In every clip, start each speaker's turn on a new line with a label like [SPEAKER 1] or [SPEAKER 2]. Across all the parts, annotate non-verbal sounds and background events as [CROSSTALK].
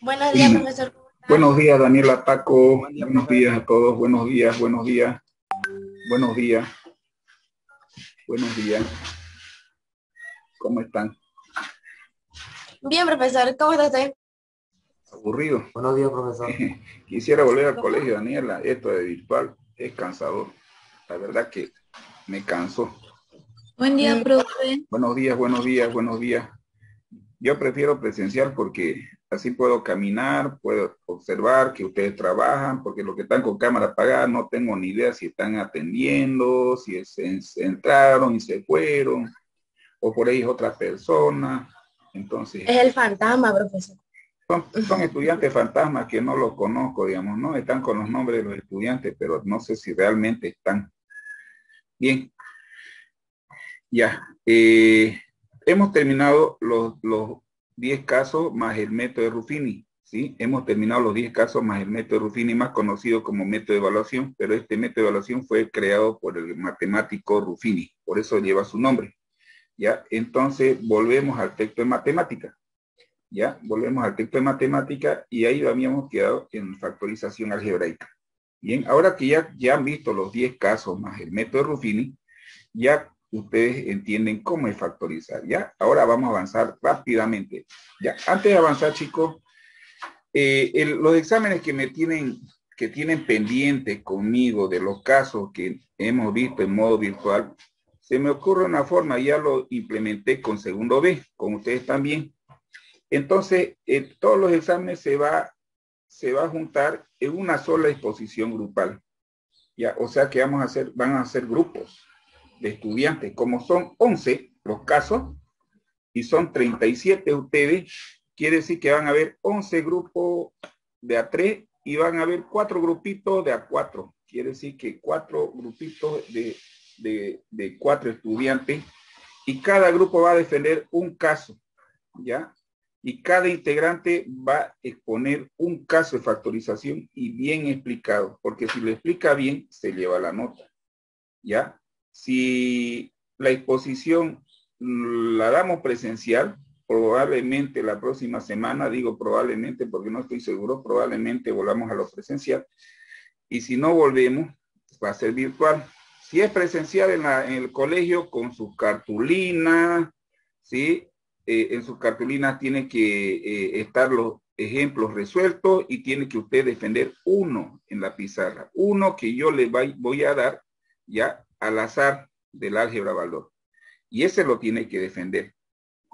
[SPEAKER 1] Buenos días, profesor.
[SPEAKER 2] Buenos días, Daniela Taco. buenos días a todos. Buenos días, buenos días. Buenos días. Buenos días. ¿Cómo están?
[SPEAKER 1] Bien, profesor. ¿Cómo está usted?
[SPEAKER 2] Aburrido.
[SPEAKER 3] Buenos días, profesor. [LAUGHS]
[SPEAKER 2] Quisiera volver al colegio, Daniela. Esto de virtual es cansador. La verdad que me canso.
[SPEAKER 1] Buen día, profe.
[SPEAKER 2] Buenos días, buenos días, buenos días. Yo prefiero presencial porque así puedo caminar, puedo observar que ustedes trabajan, porque los que están con cámara apagada no tengo ni idea si están atendiendo, si se, entraron y se fueron, o por ahí es otra persona. Entonces.
[SPEAKER 1] Es el fantasma, profesor.
[SPEAKER 2] Son, son, estudiantes fantasmas que no los conozco, digamos, ¿no? Están con los nombres de los estudiantes, pero no sé si realmente están. Bien. Ya. Eh, hemos terminado los, los 10 casos más el método de Ruffini. ¿sí? Hemos terminado los 10 casos más el método de Ruffini, más conocido como método de evaluación, pero este método de evaluación fue creado por el matemático Ruffini, por eso lleva su nombre. ¿ya? Entonces, volvemos al texto de matemática. ¿Ya? Volvemos al texto de matemática y ahí habíamos quedado en factorización algebraica. Bien, ahora que ya, ya han visto los 10 casos más el método de Ruffini, ya ustedes entienden cómo es factorizar, ¿ya? Ahora vamos a avanzar rápidamente. Ya, antes de avanzar, chicos, eh, los exámenes que me tienen, que tienen pendientes conmigo de los casos que hemos visto en modo virtual, se me ocurre una forma, ya lo implementé con segundo B, con ustedes también. Entonces, todos los exámenes se va, se va a juntar en una sola exposición grupal. Ya, o sea que vamos a hacer, van a hacer grupos de estudiantes. Como son 11 los casos y son 37 ustedes, quiere decir que van a haber 11 grupos de A3 y van a haber cuatro grupitos de A4. Quiere decir que cuatro grupitos de, de, de cuatro estudiantes y cada grupo va a defender un caso, ¿ya? Y cada integrante va a exponer un caso de factorización y bien explicado, porque si lo explica bien, se lleva la nota, ¿ya? Si la exposición la damos presencial, probablemente la próxima semana, digo probablemente porque no estoy seguro, probablemente volvamos a lo presencial. Y si no volvemos, va a ser virtual. Si es presencial en, el colegio con sus cartulinas, ¿sí? Eh, en sus cartulinas tiene que eh, estar los ejemplos resueltos y tiene que usted defender uno en la pizarra. Uno que yo le voy a dar ya al azar del álgebra valor. Y ese lo tiene que defender.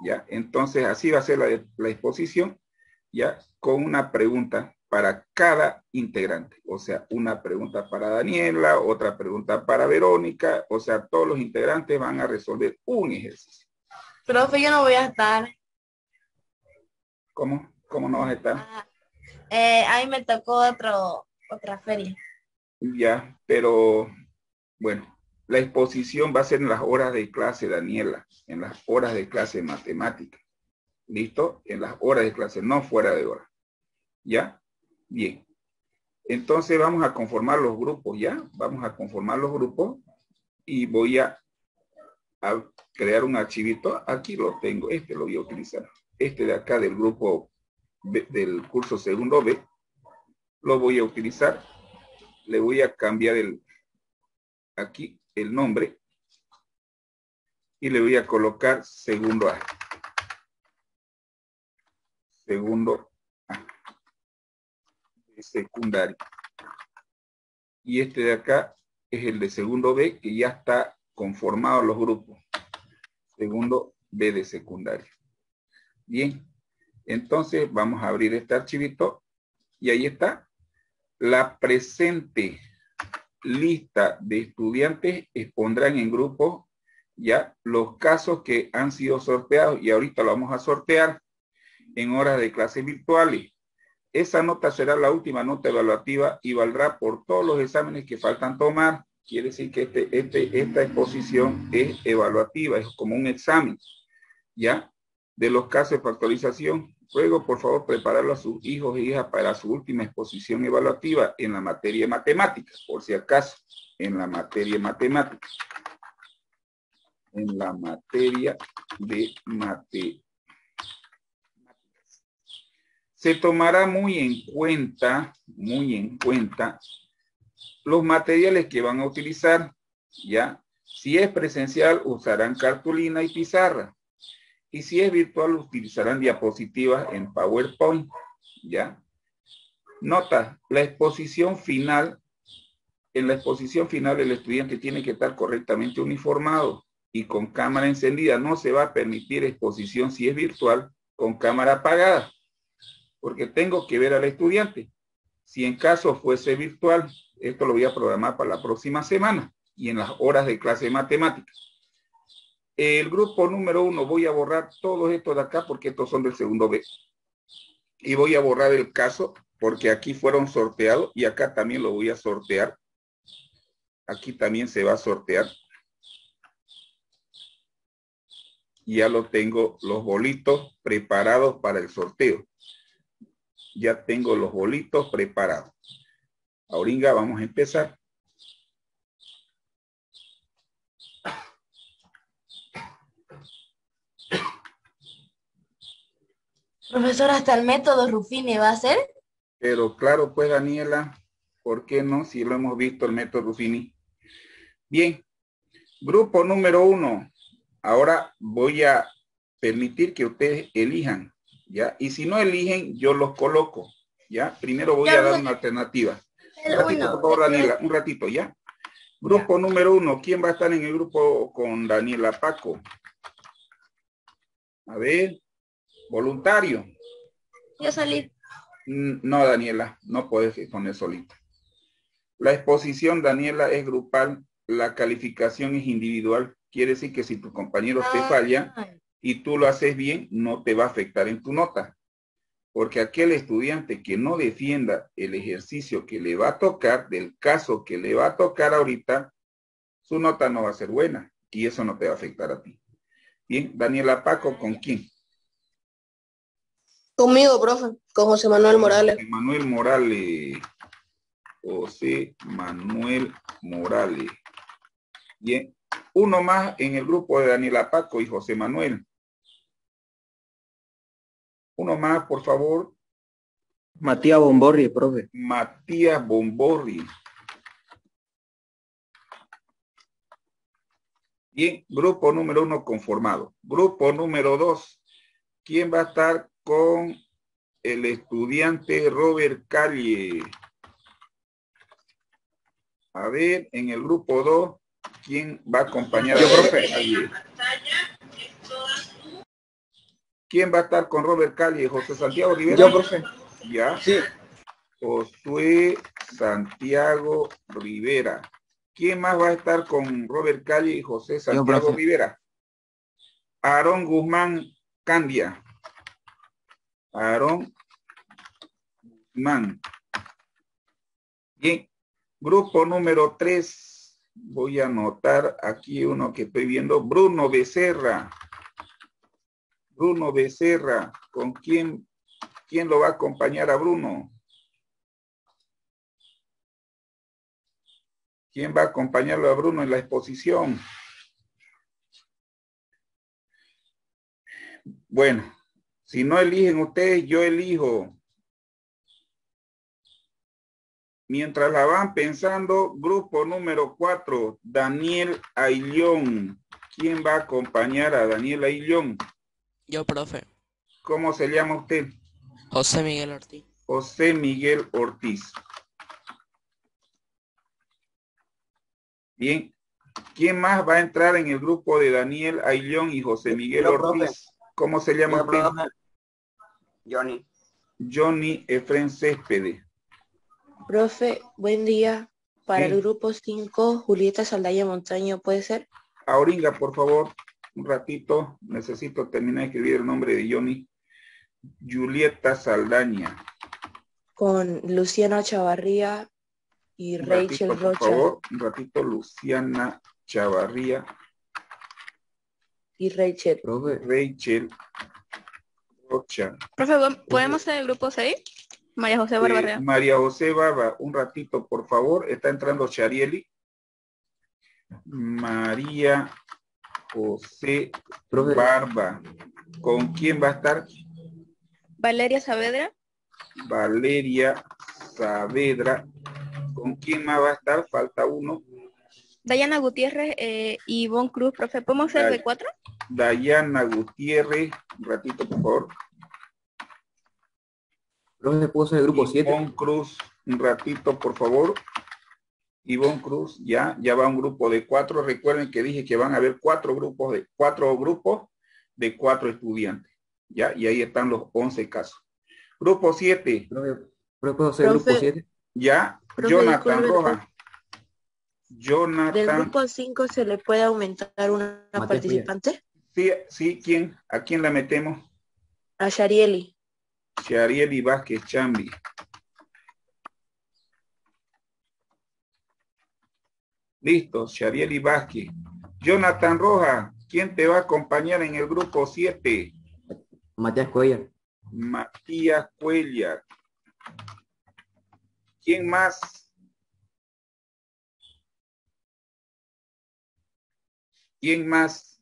[SPEAKER 2] ¿Ya? Entonces, así va a ser la, la exposición, ¿ya? Con una pregunta para cada integrante. O sea, una pregunta para Daniela, otra pregunta para Verónica. O sea, todos los integrantes van a resolver un ejercicio.
[SPEAKER 1] Profe, yo no voy a estar.
[SPEAKER 2] ¿Cómo? ¿Cómo no vas a estar?
[SPEAKER 1] Ah, eh, ahí me tocó otro, otra feria.
[SPEAKER 2] Ya, pero bueno, la exposición va a ser en las horas de clase, Daniela, en las horas de clase de matemática. ¿Listo? En las horas de clase, no fuera de hora. ¿Ya? Bien. Entonces vamos a conformar los grupos, ¿ya? Vamos a conformar los grupos y voy a, a crear un archivito. Aquí lo tengo, este lo voy a utilizar. Este de acá del grupo del curso segundo B, lo voy a utilizar. Le voy a cambiar el, aquí el nombre y le voy a colocar segundo A. Segundo A. Secundario. Y este de acá es el de segundo B que ya está conformado los grupos. Segundo B de secundario. Bien. Entonces vamos a abrir este archivito y ahí está. La presente lista de estudiantes expondrán en grupo ya los casos que han sido sorteados y ahorita lo vamos a sortear en horas de clases virtuales. Esa nota será la última nota evaluativa y valdrá por todos los exámenes que faltan tomar. Quiere decir que este, este, esta exposición es evaluativa, es como un examen, ¿ya? De los casos de factorización Ruego, por favor, prepararlo a sus hijos e hijas para su última exposición evaluativa en la materia de matemáticas, por si acaso, en la materia de matemáticas. En la materia de matemáticas. Se tomará muy en cuenta, muy en cuenta, los materiales que van a utilizar, ¿ya? Si es presencial, usarán cartulina y pizarra. Y si es virtual, utilizarán diapositivas en PowerPoint, ¿ya? Nota, la exposición final, en la exposición final el estudiante tiene que estar correctamente uniformado y con cámara encendida. No se va a permitir exposición si es virtual con cámara apagada, porque tengo que ver al estudiante. Si en caso fuese virtual, esto lo voy a programar para la próxima semana y en las horas de clase de matemáticas. El grupo número uno, voy a borrar todos estos de acá porque estos son del segundo B. Y voy a borrar el caso porque aquí fueron sorteados y acá también lo voy a sortear. Aquí también se va a sortear. Ya lo tengo los bolitos preparados para el sorteo. Ya tengo los bolitos preparados. Ahorita vamos a empezar.
[SPEAKER 1] Profesor, hasta el método Ruffini va a ser.
[SPEAKER 2] Pero claro, pues Daniela, ¿por qué no? Si lo hemos visto el método Ruffini. Bien, grupo número uno. Ahora voy a permitir que ustedes elijan, ¿ya? Y si no eligen, yo los coloco, ¿ya? Primero voy a dar una alternativa. Un ratito, por favor, Daniela, un ratito, ¿ya? Grupo número uno, ¿quién va a estar en el grupo con Daniela Paco? A ver, Voluntario.
[SPEAKER 1] Yo salí.
[SPEAKER 2] No, Daniela, no puedes poner solita. La exposición, Daniela, es grupal, la calificación es individual. Quiere decir que si tu compañero te ah. falla y tú lo haces bien, no te va a afectar en tu nota. Porque aquel estudiante que no defienda el ejercicio que le va a tocar, del caso que le va a tocar ahorita, su nota no va a ser buena y eso no te va a afectar a ti. Bien, Daniela Paco, ¿con quién?
[SPEAKER 3] Conmigo, profe, con José Manuel Morales.
[SPEAKER 2] Manuel Morales. José Manuel Morales. Bien. Uno más en el grupo de Daniela Paco y José Manuel. Uno más, por favor.
[SPEAKER 4] Matías Bomborri, profe.
[SPEAKER 2] Matías Bomborri. Bien, grupo número uno conformado. Grupo número dos. ¿Quién va a estar con el estudiante Robert Calle. A ver, en el grupo 2, ¿quién va a acompañar a Robert Calle? ¿Quién va a estar con Robert Calle? ¿José Santiago Rivera?
[SPEAKER 4] Yo, profe.
[SPEAKER 2] ¿Ya?
[SPEAKER 4] Sí.
[SPEAKER 2] Josué Santiago Rivera. ¿Quién más va a estar con Robert Calle y José Santiago Rivera? Aarón Guzmán Candia. Aarón Man. Bien, grupo número tres. Voy a anotar aquí uno que estoy viendo. Bruno Becerra. Bruno Becerra. ¿Con quién, quién lo va a acompañar a Bruno? ¿Quién va a acompañarlo a Bruno en la exposición? Bueno, si no eligen ustedes, yo elijo. Mientras la van pensando, grupo número cuatro, Daniel Aillón. ¿Quién va a acompañar a Daniel Aillón?
[SPEAKER 5] Yo, profe.
[SPEAKER 2] ¿Cómo se llama usted?
[SPEAKER 5] José Miguel Ortiz.
[SPEAKER 2] José Miguel Ortiz. Bien. ¿Quién más va a entrar en el grupo de Daniel Aillón y José Miguel Ortiz? ¿Cómo se llama usted?
[SPEAKER 4] Johnny.
[SPEAKER 2] Johnny Efren Céspedes.
[SPEAKER 3] Profe, buen día. Para el grupo 5, Julieta Saldaya Montaño, ¿puede ser?
[SPEAKER 2] Ahorita, por favor, un ratito. Necesito terminar de escribir el nombre de Johnny. Julieta Saldaña.
[SPEAKER 3] Con Luciana Chavarría y Rachel Rocha. Por favor,
[SPEAKER 2] un ratito, Luciana Chavarría.
[SPEAKER 3] Y Rachel.
[SPEAKER 2] Rachel Rocha.
[SPEAKER 6] Profe, ¿podemos ser el grupo 6? María José Barba.
[SPEAKER 2] Eh, María José Barba, un ratito, por favor. Está entrando Charieli. María José Barba. ¿Con quién va a estar?
[SPEAKER 6] Valeria Saavedra.
[SPEAKER 2] Valeria Saavedra. ¿Con quién más va a estar? Falta uno.
[SPEAKER 6] Dayana Gutiérrez eh, y Bon Cruz, profe. ¿Podemos ser de cuatro?
[SPEAKER 2] Dayana Gutiérrez. Un ratito, por favor.
[SPEAKER 4] Profe, ¿puedo ser el grupo 7?
[SPEAKER 2] Bon Cruz, un ratito, por favor. Ivonne Cruz, ya, ya va un grupo de cuatro. Recuerden que dije que van a haber cuatro grupos de cuatro grupos de cuatro estudiantes. Ya, y ahí están los 11 casos. Grupo 7.
[SPEAKER 4] ¿Puedo ser grupo 7?
[SPEAKER 2] Ya, Jonathan Roja. Jonathan.
[SPEAKER 3] ¿Del grupo 5 se le puede aumentar una participante?
[SPEAKER 2] Sí, sí, ¿quién? ¿A quién la metemos?
[SPEAKER 3] A Sharieli.
[SPEAKER 2] Sharieli Vázquez Chambi. Listo, Sharieli Vázquez. Jonathan Roja, ¿quién te va a acompañar en el grupo 7?
[SPEAKER 4] Matías Cuellar.
[SPEAKER 2] Matías Cuellar. ¿Quién más? ¿Quién más?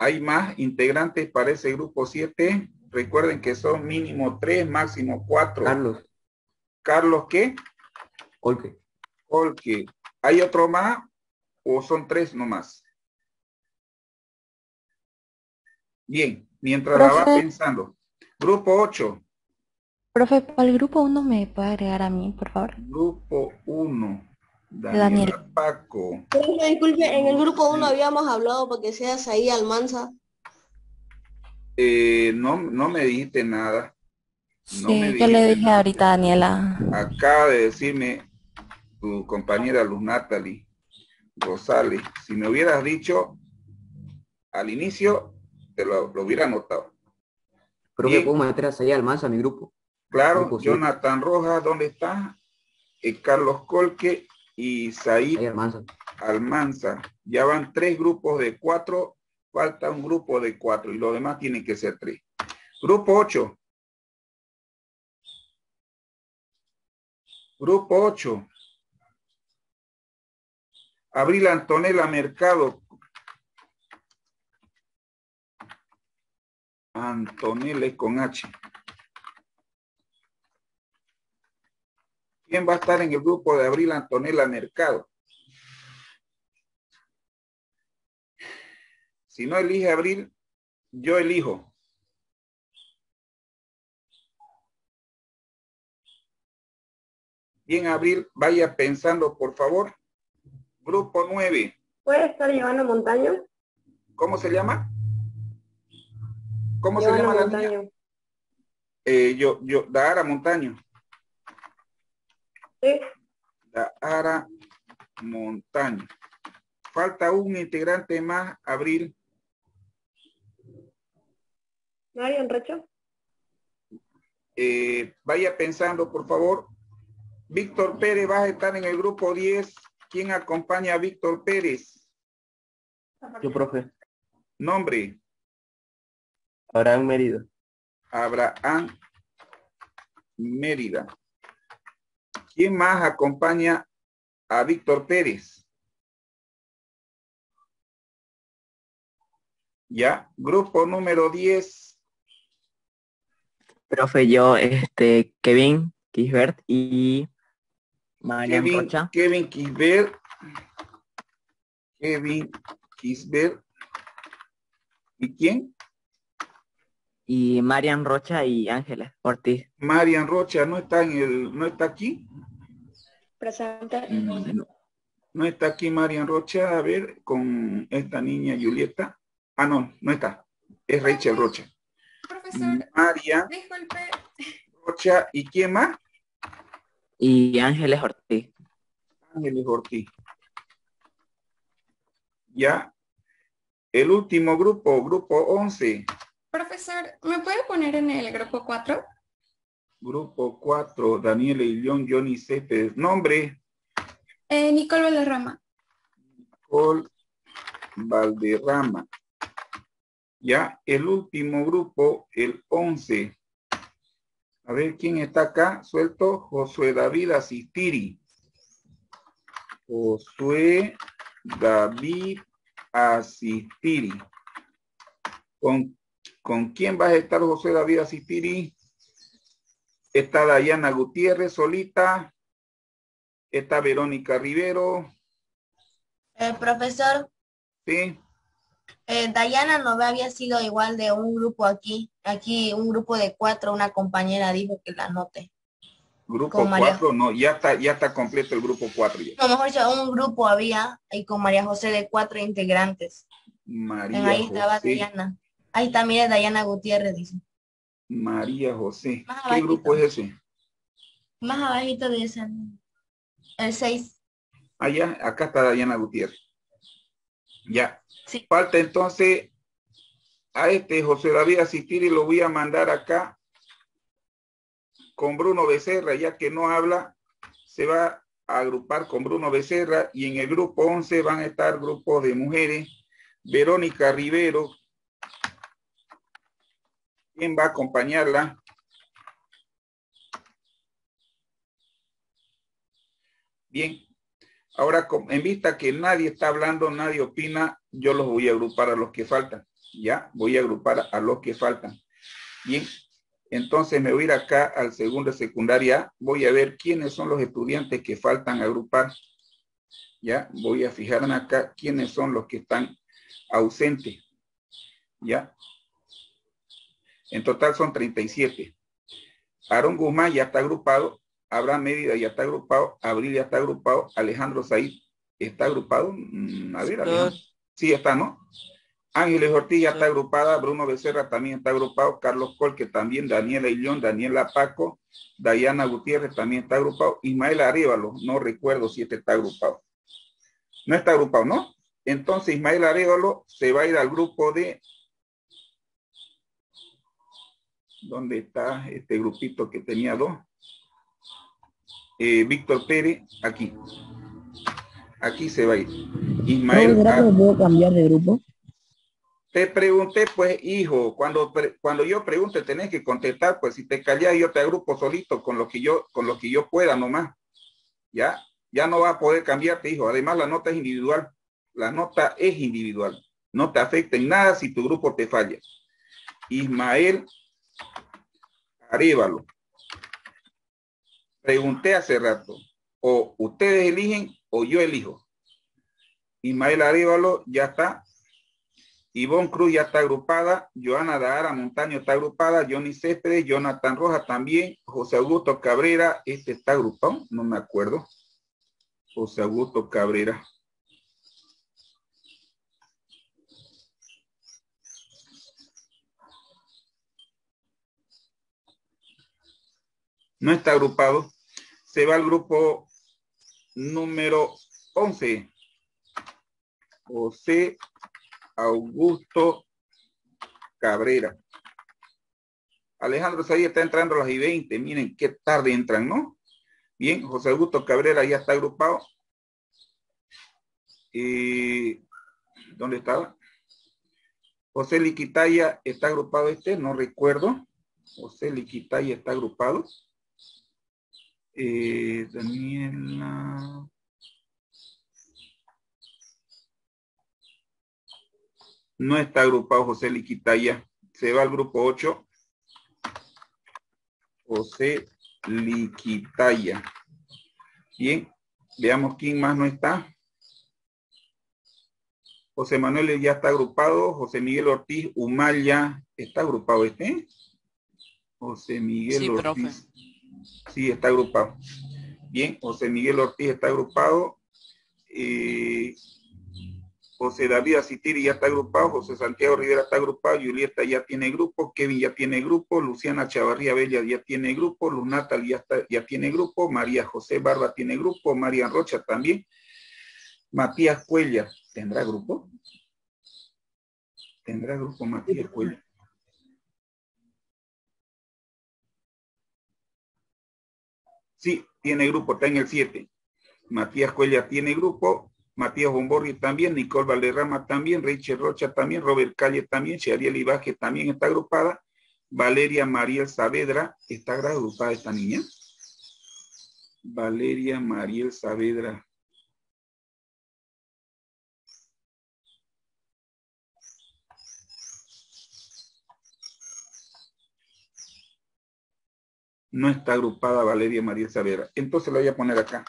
[SPEAKER 2] ¿Hay más integrantes para ese grupo 7? Recuerden que son mínimo 3, máximo 4.
[SPEAKER 4] Carlos.
[SPEAKER 2] ¿Carlos qué?
[SPEAKER 4] Olque.
[SPEAKER 2] Olque. ¿Hay otro más o son tres nomás? Bien, mientras la va pensando. Grupo 8.
[SPEAKER 7] Profe, para el grupo 1 me puede agregar a mí, por favor.
[SPEAKER 2] Grupo 1.
[SPEAKER 7] Daniel. Daniel.
[SPEAKER 2] Paco.
[SPEAKER 1] disculpe, en el grupo 1 habíamos hablado porque seas ahí Almanza.
[SPEAKER 2] Eh, no, no me dijiste nada.
[SPEAKER 7] No sí, yo le dije ahorita a Daniela.
[SPEAKER 2] Acaba de decirme tu compañera Luz Natalie Rosales, si me hubieras dicho al inicio, te lo, hubiera notado.
[SPEAKER 4] Pero que puedo meter a Almanza a mi grupo.
[SPEAKER 2] Claro, Jonathan Rojas, ¿dónde está? Eh, Carlos Colque y Said
[SPEAKER 4] Almanza.
[SPEAKER 2] Almanza. Ya van tres grupos de cuatro, falta un grupo de cuatro y lo demás tienen que ser tres. Grupo 8. Grupo 8. Abril Antonella Mercado. Antonella con H. ¿Quién va a estar en el grupo de Abril Antonella Mercado? Si no elige Abril, yo elijo. Bien, Abril, vaya pensando, por favor. Grupo 9.
[SPEAKER 8] ¿Puede estar llevando Montaño?
[SPEAKER 2] ¿Cómo se llama? ¿Cómo se llama la niña? Eh, yo, yo, Dara Montaño.
[SPEAKER 8] Sí.
[SPEAKER 2] Dara Montaño. Falta un integrante más, Abril.
[SPEAKER 8] Marian Rocha.
[SPEAKER 2] Eh, vaya pensando, por favor. Víctor Pérez va a estar en el grupo 10. ¿Quién acompaña a Víctor Pérez?
[SPEAKER 4] Yo, profe.
[SPEAKER 2] Nombre.
[SPEAKER 4] Abraham Mérida.
[SPEAKER 2] Abraham Mérida. ¿Quién más acompaña a Víctor Pérez? Ya, grupo número 10.
[SPEAKER 9] Profe, yo, este, Kevin Kisbert y Marian
[SPEAKER 2] Kevin,
[SPEAKER 9] Rocha.
[SPEAKER 2] Kevin Kisbert. Kevin Kisbert. ¿Y quién?
[SPEAKER 9] Y Marian Rocha y Ángeles Ortiz.
[SPEAKER 2] Marian Rocha no está en el, no está aquí.
[SPEAKER 8] Presente.
[SPEAKER 2] No, no está aquí Marian Rocha, a ver, con esta niña Julieta. Ah, no, no está. Es Rachel Rocha.
[SPEAKER 10] Profesor,
[SPEAKER 2] María
[SPEAKER 10] disculpe.
[SPEAKER 2] Rocha, ¿y quién más?
[SPEAKER 9] Y Ángeles Ortiz.
[SPEAKER 2] Ángeles Ortiz. Ya. El último grupo, grupo 11.
[SPEAKER 10] Profesor, ¿me puede poner en el grupo 4?
[SPEAKER 2] Grupo 4, Daniel y León, Johnny Cepes. Nombre.
[SPEAKER 10] Eh, Nicole Valderrama.
[SPEAKER 2] Nicole Valderrama. Ya, el último grupo, el 11. A ver, ¿quién está acá? Suelto, Josué David Asistiri. Josué David Asistiri. ¿Con, ¿Con quién vas a estar Josué David Asistiri? Está Dayana Gutiérrez solita. Está Verónica Rivero.
[SPEAKER 1] El profesor,
[SPEAKER 2] Sí.
[SPEAKER 1] Eh, Dayana no había sido igual de un grupo aquí. Aquí un grupo de cuatro, una compañera dijo que la anote.
[SPEAKER 2] Grupo 4, no, ya está, ya está completo el grupo 4 ya.
[SPEAKER 1] No, mejor dicho, un grupo había y con María José de cuatro integrantes.
[SPEAKER 2] María
[SPEAKER 1] ahí estaba
[SPEAKER 2] José.
[SPEAKER 1] Dayana. Ahí también es Dayana Gutiérrez, dice.
[SPEAKER 2] María José.
[SPEAKER 1] Más
[SPEAKER 2] ¿Qué
[SPEAKER 1] abajito.
[SPEAKER 2] grupo es ese?
[SPEAKER 1] Más abajito de ese. El 6.
[SPEAKER 2] Allá, acá está Dayana Gutiérrez. Ya. Falta entonces a este José David asistir y lo voy a mandar acá con Bruno Becerra, ya que no habla, se va a agrupar con Bruno Becerra y en el grupo 11 van a estar grupos de mujeres, Verónica Rivero, ¿quién va a acompañarla? Bien, ahora en vista que nadie está hablando, nadie opina, yo los voy a agrupar a los que faltan. Ya, voy a agrupar a los que faltan. Bien, entonces me voy a ir acá al segundo secundaria. Voy a ver quiénes son los estudiantes que faltan agrupar. Ya, voy a fijarme acá quiénes son los que están ausentes. Ya. En total son 37. Aarón Guzmán ya está agrupado. Abraham Mérida ya está agrupado. Abril ya está agrupado. Alejandro Said está agrupado. Mm, A ver, Alejandro. Sí está, ¿no? Ángeles Ortiz ya está agrupada, Bruno Becerra también está agrupado, Carlos Colque también, Daniela Illón, Daniela Paco, Dayana Gutiérrez también está agrupado, Ismael Arevalo, no recuerdo si este está agrupado. No está agrupado, ¿no? Entonces Ismael Arevalo se va a ir al grupo de... ¿Dónde está este grupito que tenía dos? Eh, Víctor Pérez, aquí. Aquí se va a ir. Ismael
[SPEAKER 11] ¿será que me puedo cambiar de grupo?
[SPEAKER 2] Te pregunté, pues, hijo, cuando, cuando yo pregunte tenés que contestar, pues si te callas yo te agrupo solito con lo que yo, con lo que yo pueda nomás. Ya, ya no va a poder cambiarte, hijo. Además, la nota es individual. La nota es individual. No te afecta en nada si tu grupo te falla. Ismael Arévalo. Pregunté hace rato. O ustedes eligen o yo elijo. Ismael Arévalo ya está. Ivonne Cruz ya está agrupada, Joana Dahara Montaño está agrupada, Johnny Céspedes, Jonathan Rojas también, José Augusto Cabrera, este está agrupado, no me acuerdo. José Augusto Cabrera. No está agrupado. Se va al grupo número 11. José Augusto Cabrera. Alejandro Sayas está entrando a las y 20. Miren qué tarde entran, ¿no? Bien, José Augusto Cabrera ya está agrupado. Eh, ¿Dónde estaba? José Liquitaya está agrupado este, no recuerdo. José Liquitaya está agrupado. Eh, Daniela. No está agrupado José Liquitaya. Se va al grupo 8. José Liquitaya. Bien, veamos quién más no está. José Manuel ya está agrupado. José Miguel Ortiz Humalla. ¿Está agrupado este? José Miguel
[SPEAKER 5] Sí, profe.
[SPEAKER 2] Sí, está agrupado. Bien, José Miguel Ortiz está agrupado. Eh, José David Asitiri ya está agrupado, José Santiago Rivera está agrupado, Julieta ya tiene grupo, Kevin ya tiene grupo, Luciana Chavarría Bella ya tiene grupo, Luz Natal ya, está, ya tiene grupo, María José Barba tiene grupo, María Rocha también, Matías Cuella, ¿tendrá grupo? ¿Tendrá grupo Matías Cuella? Sí, tiene grupo, está en el 7. Matías Cuella tiene grupo, Matías Bomborri también, Nicole Valderrama también, Rachel Rocha también, Robert Calle también, Chariel Ibaje también está agrupada, Valeria Mariel Saavedra, ¿está agrupada esta niña? Valeria Mariel Saavedra. No está agrupada Valeria María Saavedra. Entonces lo voy a poner acá.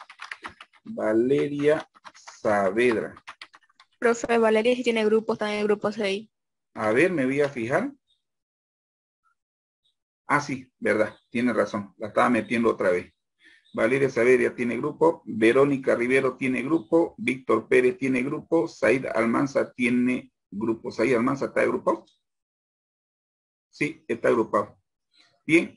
[SPEAKER 2] Valeria Saavedra.
[SPEAKER 6] Profe, Valeria si tiene grupos, también grupo 6.
[SPEAKER 2] A ver, me voy a fijar. Ah, sí, verdad, tiene razón. La estaba metiendo otra vez. Valeria Saavedra tiene grupo. Verónica Rivero tiene grupo. Víctor Pérez tiene grupo. Said Almanza tiene grupo. Said Almanza está agrupado. Sí, está agrupado. Bien,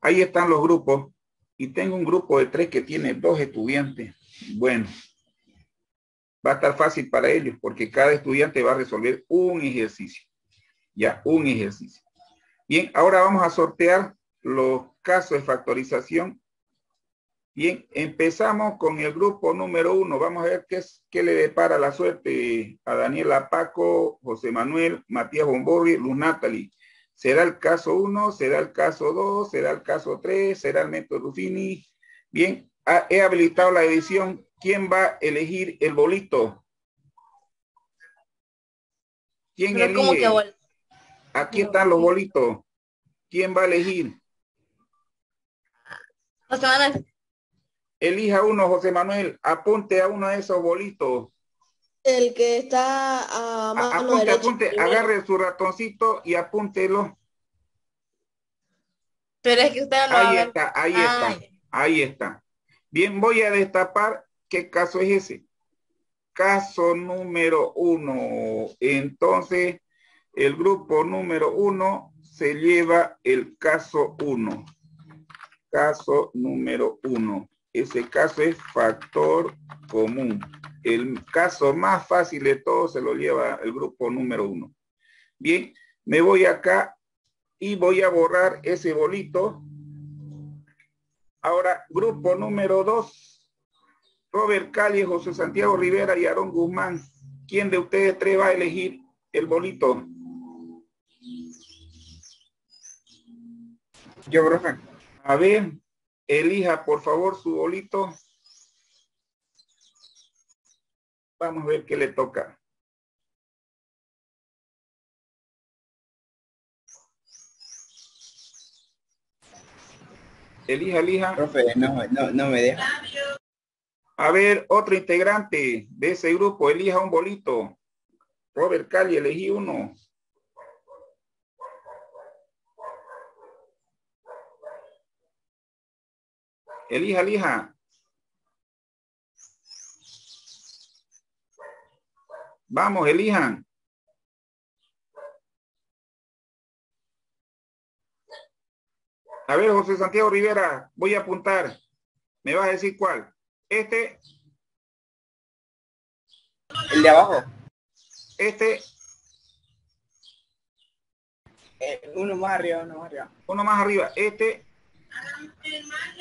[SPEAKER 2] Ahí están los grupos. Y tengo un grupo de tres que tiene dos estudiantes. Bueno, va a estar fácil para ellos porque cada estudiante va a resolver un ejercicio. Ya, un ejercicio. Bien, ahora vamos a sortear los casos de factorización. Bien, empezamos con el grupo número uno. Vamos a ver qué, es, qué le depara la suerte a Daniela Paco, José Manuel, Matías Bomborri, Luz Natalie. ¿Será el caso 1? ¿Será el caso 2? ¿Será el caso 3? ¿Será el método Ruffini? Bien, he habilitado la edición. ¿Quién va a elegir el bolito? ¿Quién elige? Aquí están los bolitos. ¿Quién va a elegir?
[SPEAKER 1] José Manuel.
[SPEAKER 2] Elija uno, José Manuel. Apunte a uno de esos bolitos.
[SPEAKER 3] El que está a mano
[SPEAKER 2] apunte, apunte, agarre su ratoncito y apúntelo.
[SPEAKER 1] Pero es que usted no
[SPEAKER 2] Ahí está, ahí está, ahí está. Bien, voy a destapar qué caso es ese. Caso número uno. Entonces, el grupo número uno se lleva el caso uno. Caso número uno. Ese caso es factor común. El caso más fácil de todos se lo lleva el grupo número uno. Bien, me voy acá y voy a borrar ese bolito. Ahora, grupo número dos. Robert Cali, José Santiago Rivera y Aarón Guzmán. ¿Quién de ustedes tres va a elegir el bolito?
[SPEAKER 9] Yo, profe.
[SPEAKER 2] A ver, elija por favor su bolito. Vamos a ver qué le toca. Elija, elija.
[SPEAKER 9] Profe, no, no, no me deja.
[SPEAKER 2] A ver, otro integrante de ese grupo, elija un bolito. Robert Cali, elegí uno. Elija, elija. Vamos, elijan. A ver, José Santiago Rivera, voy a apuntar. ¿Me vas a decir cuál? Este.
[SPEAKER 9] El de abajo.
[SPEAKER 2] Este.
[SPEAKER 9] Eh, uno más arriba, uno más arriba.
[SPEAKER 2] Uno más arriba. Este.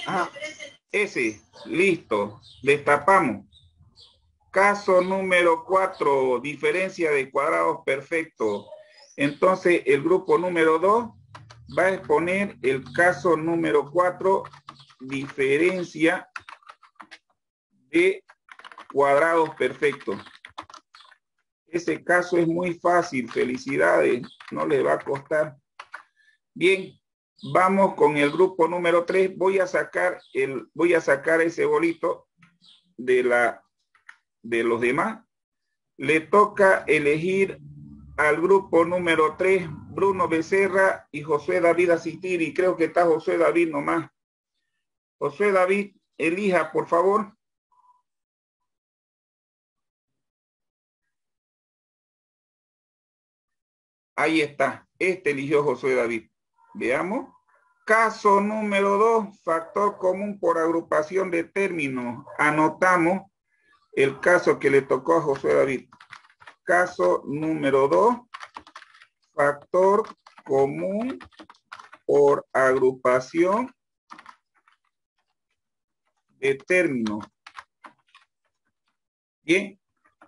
[SPEAKER 2] Ajá. Ese. Listo. Destapamos. Caso número cuatro, diferencia de cuadrados perfectos. Entonces, el grupo número dos va a exponer el caso número cuatro, diferencia de cuadrados perfectos. Ese caso es muy fácil, felicidades, no le va a costar. Bien, vamos con el grupo número tres. Voy a sacar el, voy a sacar ese bolito de la de los demás, le toca elegir al grupo número 3, Bruno Becerra y José David Asitiri. Creo que está José David nomás. José David, elija, por favor. Ahí está. Este eligió José David. Veamos. Caso número 2, factor común por agrupación de términos. Anotamos el caso que le tocó a José David. Caso número 2, factor común por agrupación de términos. Bien,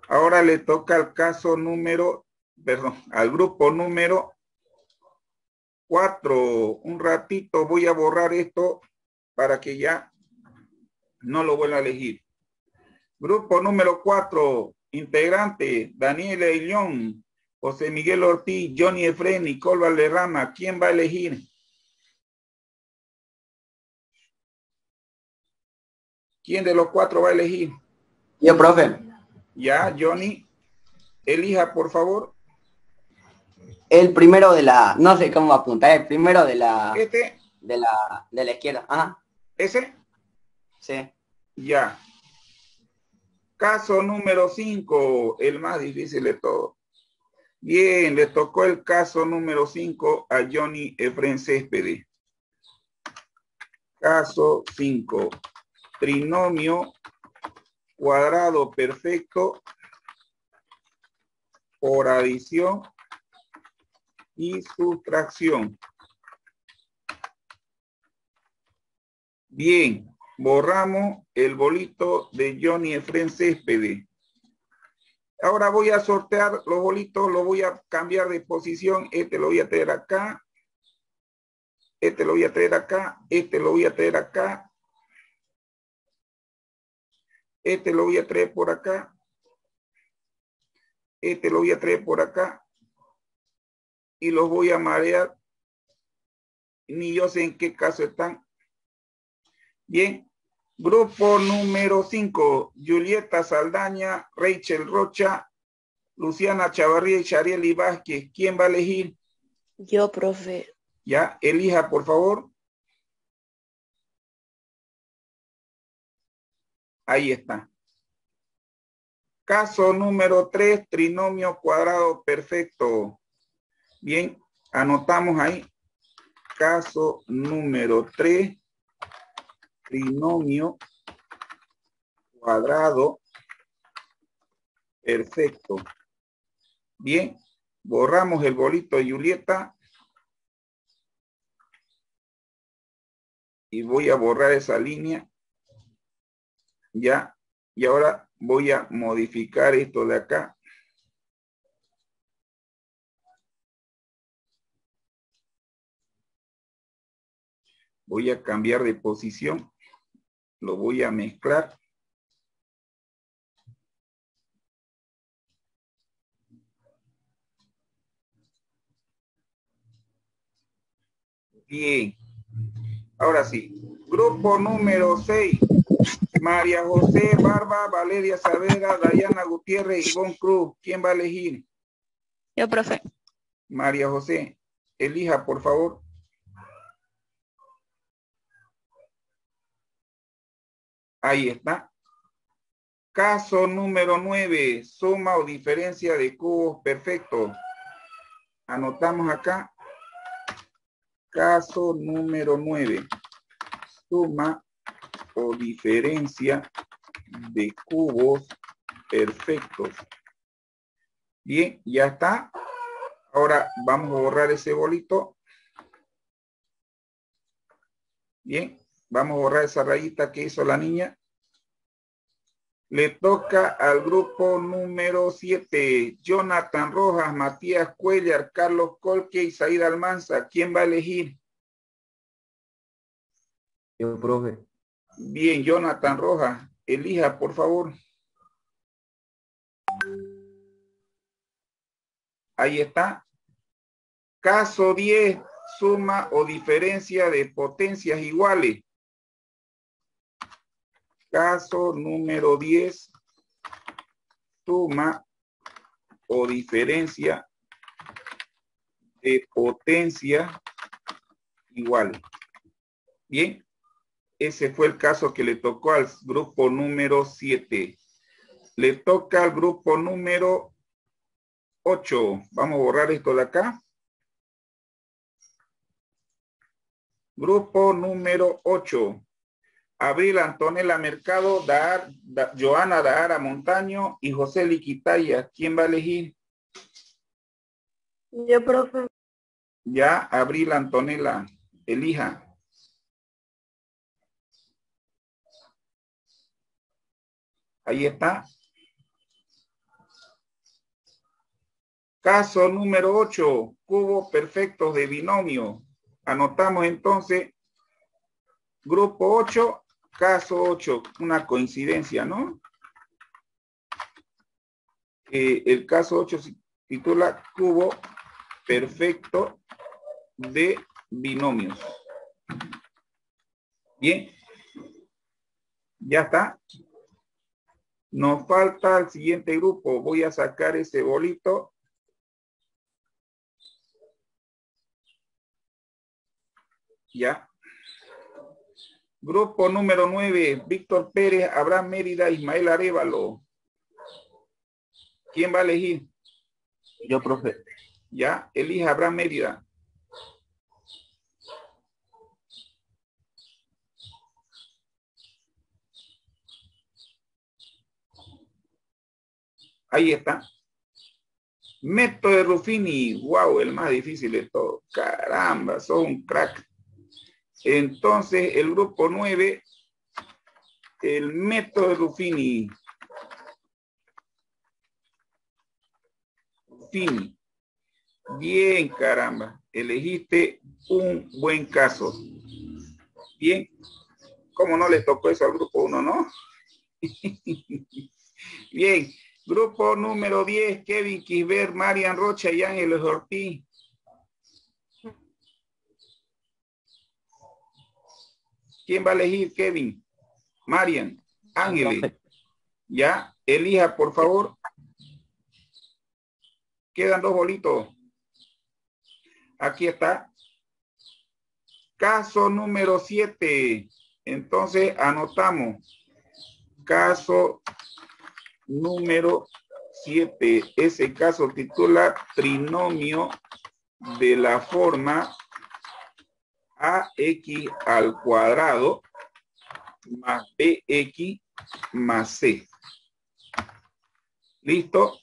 [SPEAKER 2] Ahora le toca al caso número, perdón, al grupo número cuatro. Un ratito voy a borrar esto para que ya no lo vuelva a elegir. Grupo número cuatro, integrante, Daniel León, José Miguel Ortiz, Johnny Efren, Nicole Valderrama. ¿Quién va a elegir? ¿Quién de los cuatro va a elegir?
[SPEAKER 9] Yo, profe.
[SPEAKER 2] Ya, Johnny. Elija, por favor.
[SPEAKER 9] El primero de la, no sé cómo apuntar, el primero de la,
[SPEAKER 2] Este,
[SPEAKER 9] de la, de la izquierda. Ajá,
[SPEAKER 2] ese.
[SPEAKER 9] sí.
[SPEAKER 2] Ya. Caso número 5, el más difícil de todo. Bien, le tocó el caso número 5 a Johnny Efren Céspedes. Caso 5. Trinomio cuadrado perfecto por adición y sustracción. Bien, borramos el bolito de Johnny Efren Céspedes. Ahora voy a sortear los bolitos, lo voy a cambiar de posición. Este lo voy a traer acá. Este lo voy a traer acá. Este lo voy a traer acá. Este lo voy a traer por acá. Este lo voy a traer por acá. Y los voy a marear. Ni yo sé en qué caso están. Bien. Grupo número 5. Julieta Saldaña, Rachel Rocha, Luciana Chavarría y Sharieli Vázquez. ¿Quién va a elegir?
[SPEAKER 3] Yo, profe.
[SPEAKER 2] Ya, elija, por favor. Ahí está. Caso número 3, trinomio cuadrado perfecto. Bien, anotamos ahí. Caso número 3, trinomio cuadrado perfecto. Bien, borramos el bolito de Julieta. Y voy a borrar esa línea. Ya, y ahora voy a modificar esto de acá. Voy a cambiar de posición. Lo voy a mezclar. Bien. Ahora sí. Grupo número 6. María José Barba, Valeria Saavedra, Dayana Gutiérrez y Ivonne Cruz. ¿Quién va a elegir?
[SPEAKER 6] Yo, profe.
[SPEAKER 2] María José, elija, por favor. Ahí está. Caso número 9, suma o diferencia de cubos perfectos. Anotamos acá. Caso número 9, suma o diferencia de cubos perfectos. Bien, ya está. Ahora vamos a borrar ese bolito. Bien, vamos a borrar esa rayita que hizo la niña. Le toca al grupo número 7, Jonathan Rojas, Matías Cuellar, Carlos Colque y Said Almanza. ¿Quién va a elegir?
[SPEAKER 4] Yo, profe.
[SPEAKER 2] Bien, Jonathan Rojas, elija, por favor. Ahí está. Caso 10, suma o diferencia de potencias iguales. Caso número 10, suma o diferencia de potencia iguales. Bien, ese fue el caso que le tocó al grupo número 7. Le toca al grupo número 8. Vamos a borrar esto de acá. Grupo número 8. Abril Antonella Mercado, da, Joana Dahara Montaño y José Liquitaya. ¿Quién va a elegir?
[SPEAKER 8] Yo, profe.
[SPEAKER 2] Ya, Abril Antonella. Elija. Ahí está. Caso número 8, cubos perfectos de binomio. Anotamos entonces, grupo 8, caso 8, una coincidencia, ¿no? Eh, el caso 8 se titula cubo perfecto de binomios. Bien. Ya está. Nos falta el siguiente grupo. Voy a sacar ese bolito. Ya. Grupo número 9, Víctor Pérez, Abraham Mérida, Ismael Arevalo. ¿Quién va a elegir?
[SPEAKER 4] Yo, profe.
[SPEAKER 2] Ya, elija Abraham Mérida. Ahí está. Método de Ruffini, wow, el más difícil de todo. Caramba, son un crack. Entonces, el grupo 9, el método de Ruffini. Ruffini. Bien, caramba. Elegiste un buen caso. Bien. ¿Cómo no le tocó eso al grupo 1, no? [LAUGHS] Bien. Grupo número 10, Kevin Quisber, Marian Rocha y Ángeles Ortiz. ¿Quién va a elegir, Kevin? Marian, Ángeles. Ya, elija, por favor. Quedan dos bolitos. Aquí está. Caso número 7. Entonces, anotamos. Caso número 7. Ese caso titula trinomio de la forma AX al cuadrado más BX más C. ¿Listo?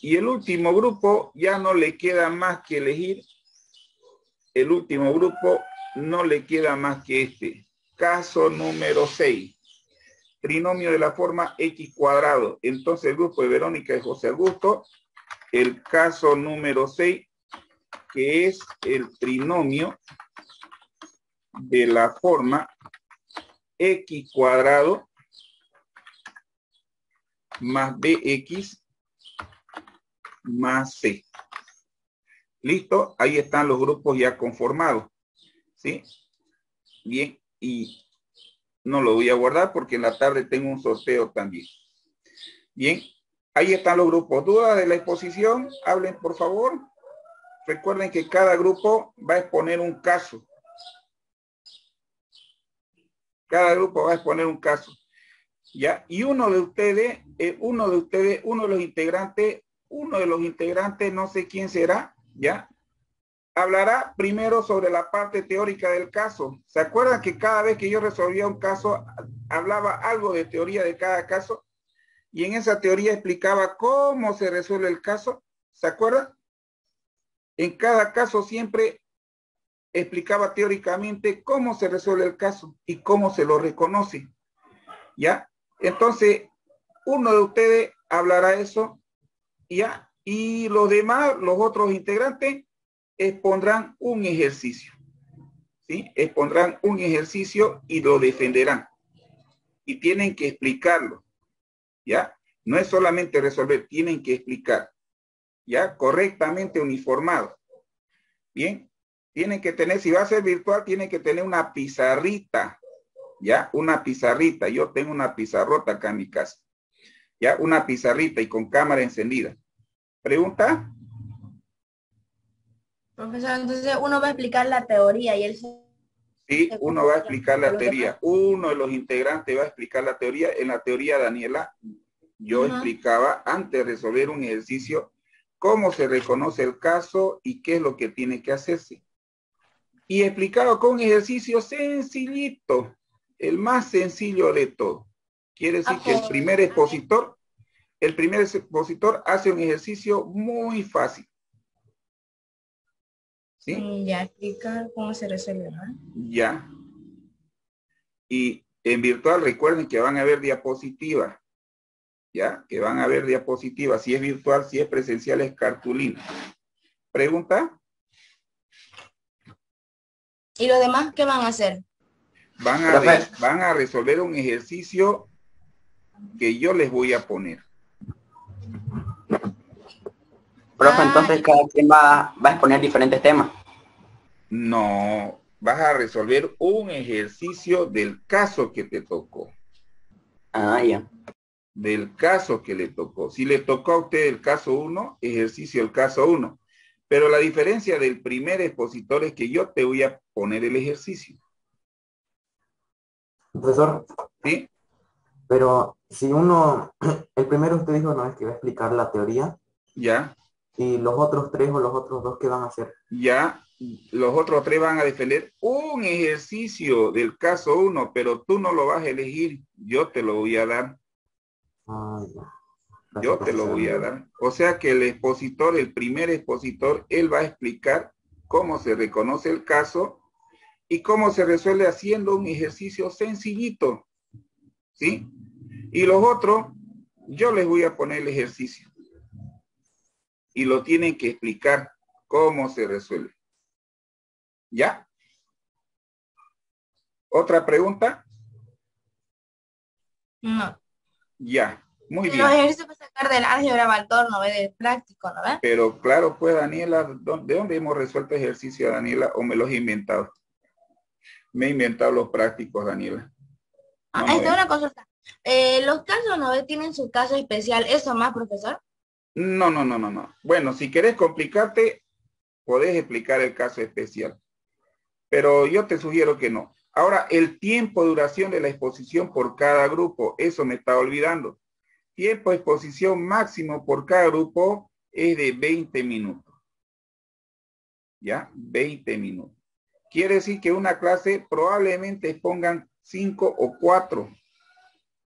[SPEAKER 2] Y el último grupo ya no le queda más que elegir. El último grupo no le queda más que este. Caso número 6 trinomio de la forma X cuadrado. Entonces el grupo de Verónica y José Augusto, el caso número 6, que es el trinomio de la forma X cuadrado más BX más C. ¿Listo? Ahí están los grupos ya conformados. ¿Sí? Bien, y no lo voy a guardar porque en la tarde tengo un sorteo también. Bien, ahí están los grupos. ¿Dudas de la exposición? Hablen, por favor. Recuerden que cada grupo va a exponer un caso. Cada grupo va a exponer un caso. ¿Ya? Y uno de ustedes, eh, uno de ustedes, uno de los integrantes, uno de los integrantes, no sé quién será, ¿ya? hablará primero sobre la parte teórica del caso. ¿Se acuerdan que cada vez que yo resolvía un caso, hablaba algo de teoría de cada caso? Y en esa teoría explicaba cómo se resuelve el caso. ¿Se acuerdan? En cada caso siempre explicaba teóricamente cómo se resuelve el caso y cómo se lo reconoce. ¿Ya? Entonces, uno de ustedes hablará eso, ¿ya? Y los demás, los otros integrantes, expondrán un ejercicio. ¿Sí? Expondrán un ejercicio y lo defenderán. Y tienen que explicarlo. ¿Ya? No es solamente resolver, tienen que explicar. ¿Ya? Correctamente uniformado. Bien. Tienen que tener, si va a ser virtual, tienen que tener una pizarrita. ¿Ya? Una pizarrita. Yo tengo una pizarrota acá en mi casa. ¿Ya? Una pizarrita y con cámara encendida. ¿Pregunta?
[SPEAKER 1] Profesor, entonces uno va a explicar la teoría y él...
[SPEAKER 2] Sí, uno va a explicar la teoría. Uno de los integrantes va a explicar la teoría. En la teoría, Daniela, yo explicaba antes de resolver un ejercicio cómo se reconoce el caso y qué es lo que tiene que hacerse. Y explicaba con ejercicio sencillito, el más sencillo de todo. Quiere decir que el primer expositor, el primer expositor hace un ejercicio muy fácil.
[SPEAKER 1] ¿Sí? Ya explicar cómo se resuelve,
[SPEAKER 2] Ya. Y en virtual recuerden que van a haber diapositivas. ¿ya? Que van a ver diapositivas, si es virtual, si es presencial, es cartulina. ¿Pregunta?
[SPEAKER 1] ¿Y los demás qué van a hacer?
[SPEAKER 2] Van a, re- van a resolver un ejercicio que yo les voy a poner.
[SPEAKER 9] Profe, entonces cada quien va, va a exponer diferentes temas.
[SPEAKER 2] No, vas a resolver un ejercicio del caso que te tocó.
[SPEAKER 9] Ah, ya.
[SPEAKER 2] Del caso que le tocó. Si le tocó a usted el caso 1, ejercicio el caso 1. Pero la diferencia del primer expositor es que yo te voy a poner el ejercicio.
[SPEAKER 11] Profesor,
[SPEAKER 2] ¿Sí?
[SPEAKER 11] pero si uno, [CLEARS THROAT] el primero usted dijo no es que va a explicar la teoría
[SPEAKER 2] Ya,
[SPEAKER 11] y los otros tres o los otros dos que van a hacer.
[SPEAKER 2] ya. Los otros tres van a defender un ejercicio del caso 1, pero tú no lo vas a elegir. Yo te lo voy a dar.
[SPEAKER 11] Ah, ya.
[SPEAKER 2] Yo te lo voy a dar. O sea que el expositor, el primer expositor, él va a explicar cómo se reconoce el caso y cómo se resuelve haciendo un ejercicio sencillito. ¿Sí? Y los otros, yo les voy a poner el ejercicio. Y lo tienen que explicar cómo se resuelve. ¿Ya? ¿Otra pregunta?
[SPEAKER 1] No.
[SPEAKER 2] Ya. Muy bien.
[SPEAKER 1] Los ejercicios para sacar del álgebra Baldor, no ve del práctico, ¿no ve?
[SPEAKER 2] Pero claro, pues Daniela, ¿dó- ¿de dónde hemos resuelto ejercicio, Daniela? ¿O me los he inventado? Me he inventado los prácticos, Daniela.
[SPEAKER 1] Ah, esta una consulta. Eh, los casos no ve tienen su caso especial. ¿Eso más, profesor?
[SPEAKER 2] No, no, no, no, no. Bueno, si querés complicarte, podés explicar el caso especial. Pero yo te sugiero que no. Ahora, el tiempo de duración de la exposición por cada grupo, eso me está olvidando. Tiempo de exposición máximo por cada grupo es de 20 minutos. ¿Ya? 20 minutos. Quiere decir que una clase probablemente expongan 5 o 4.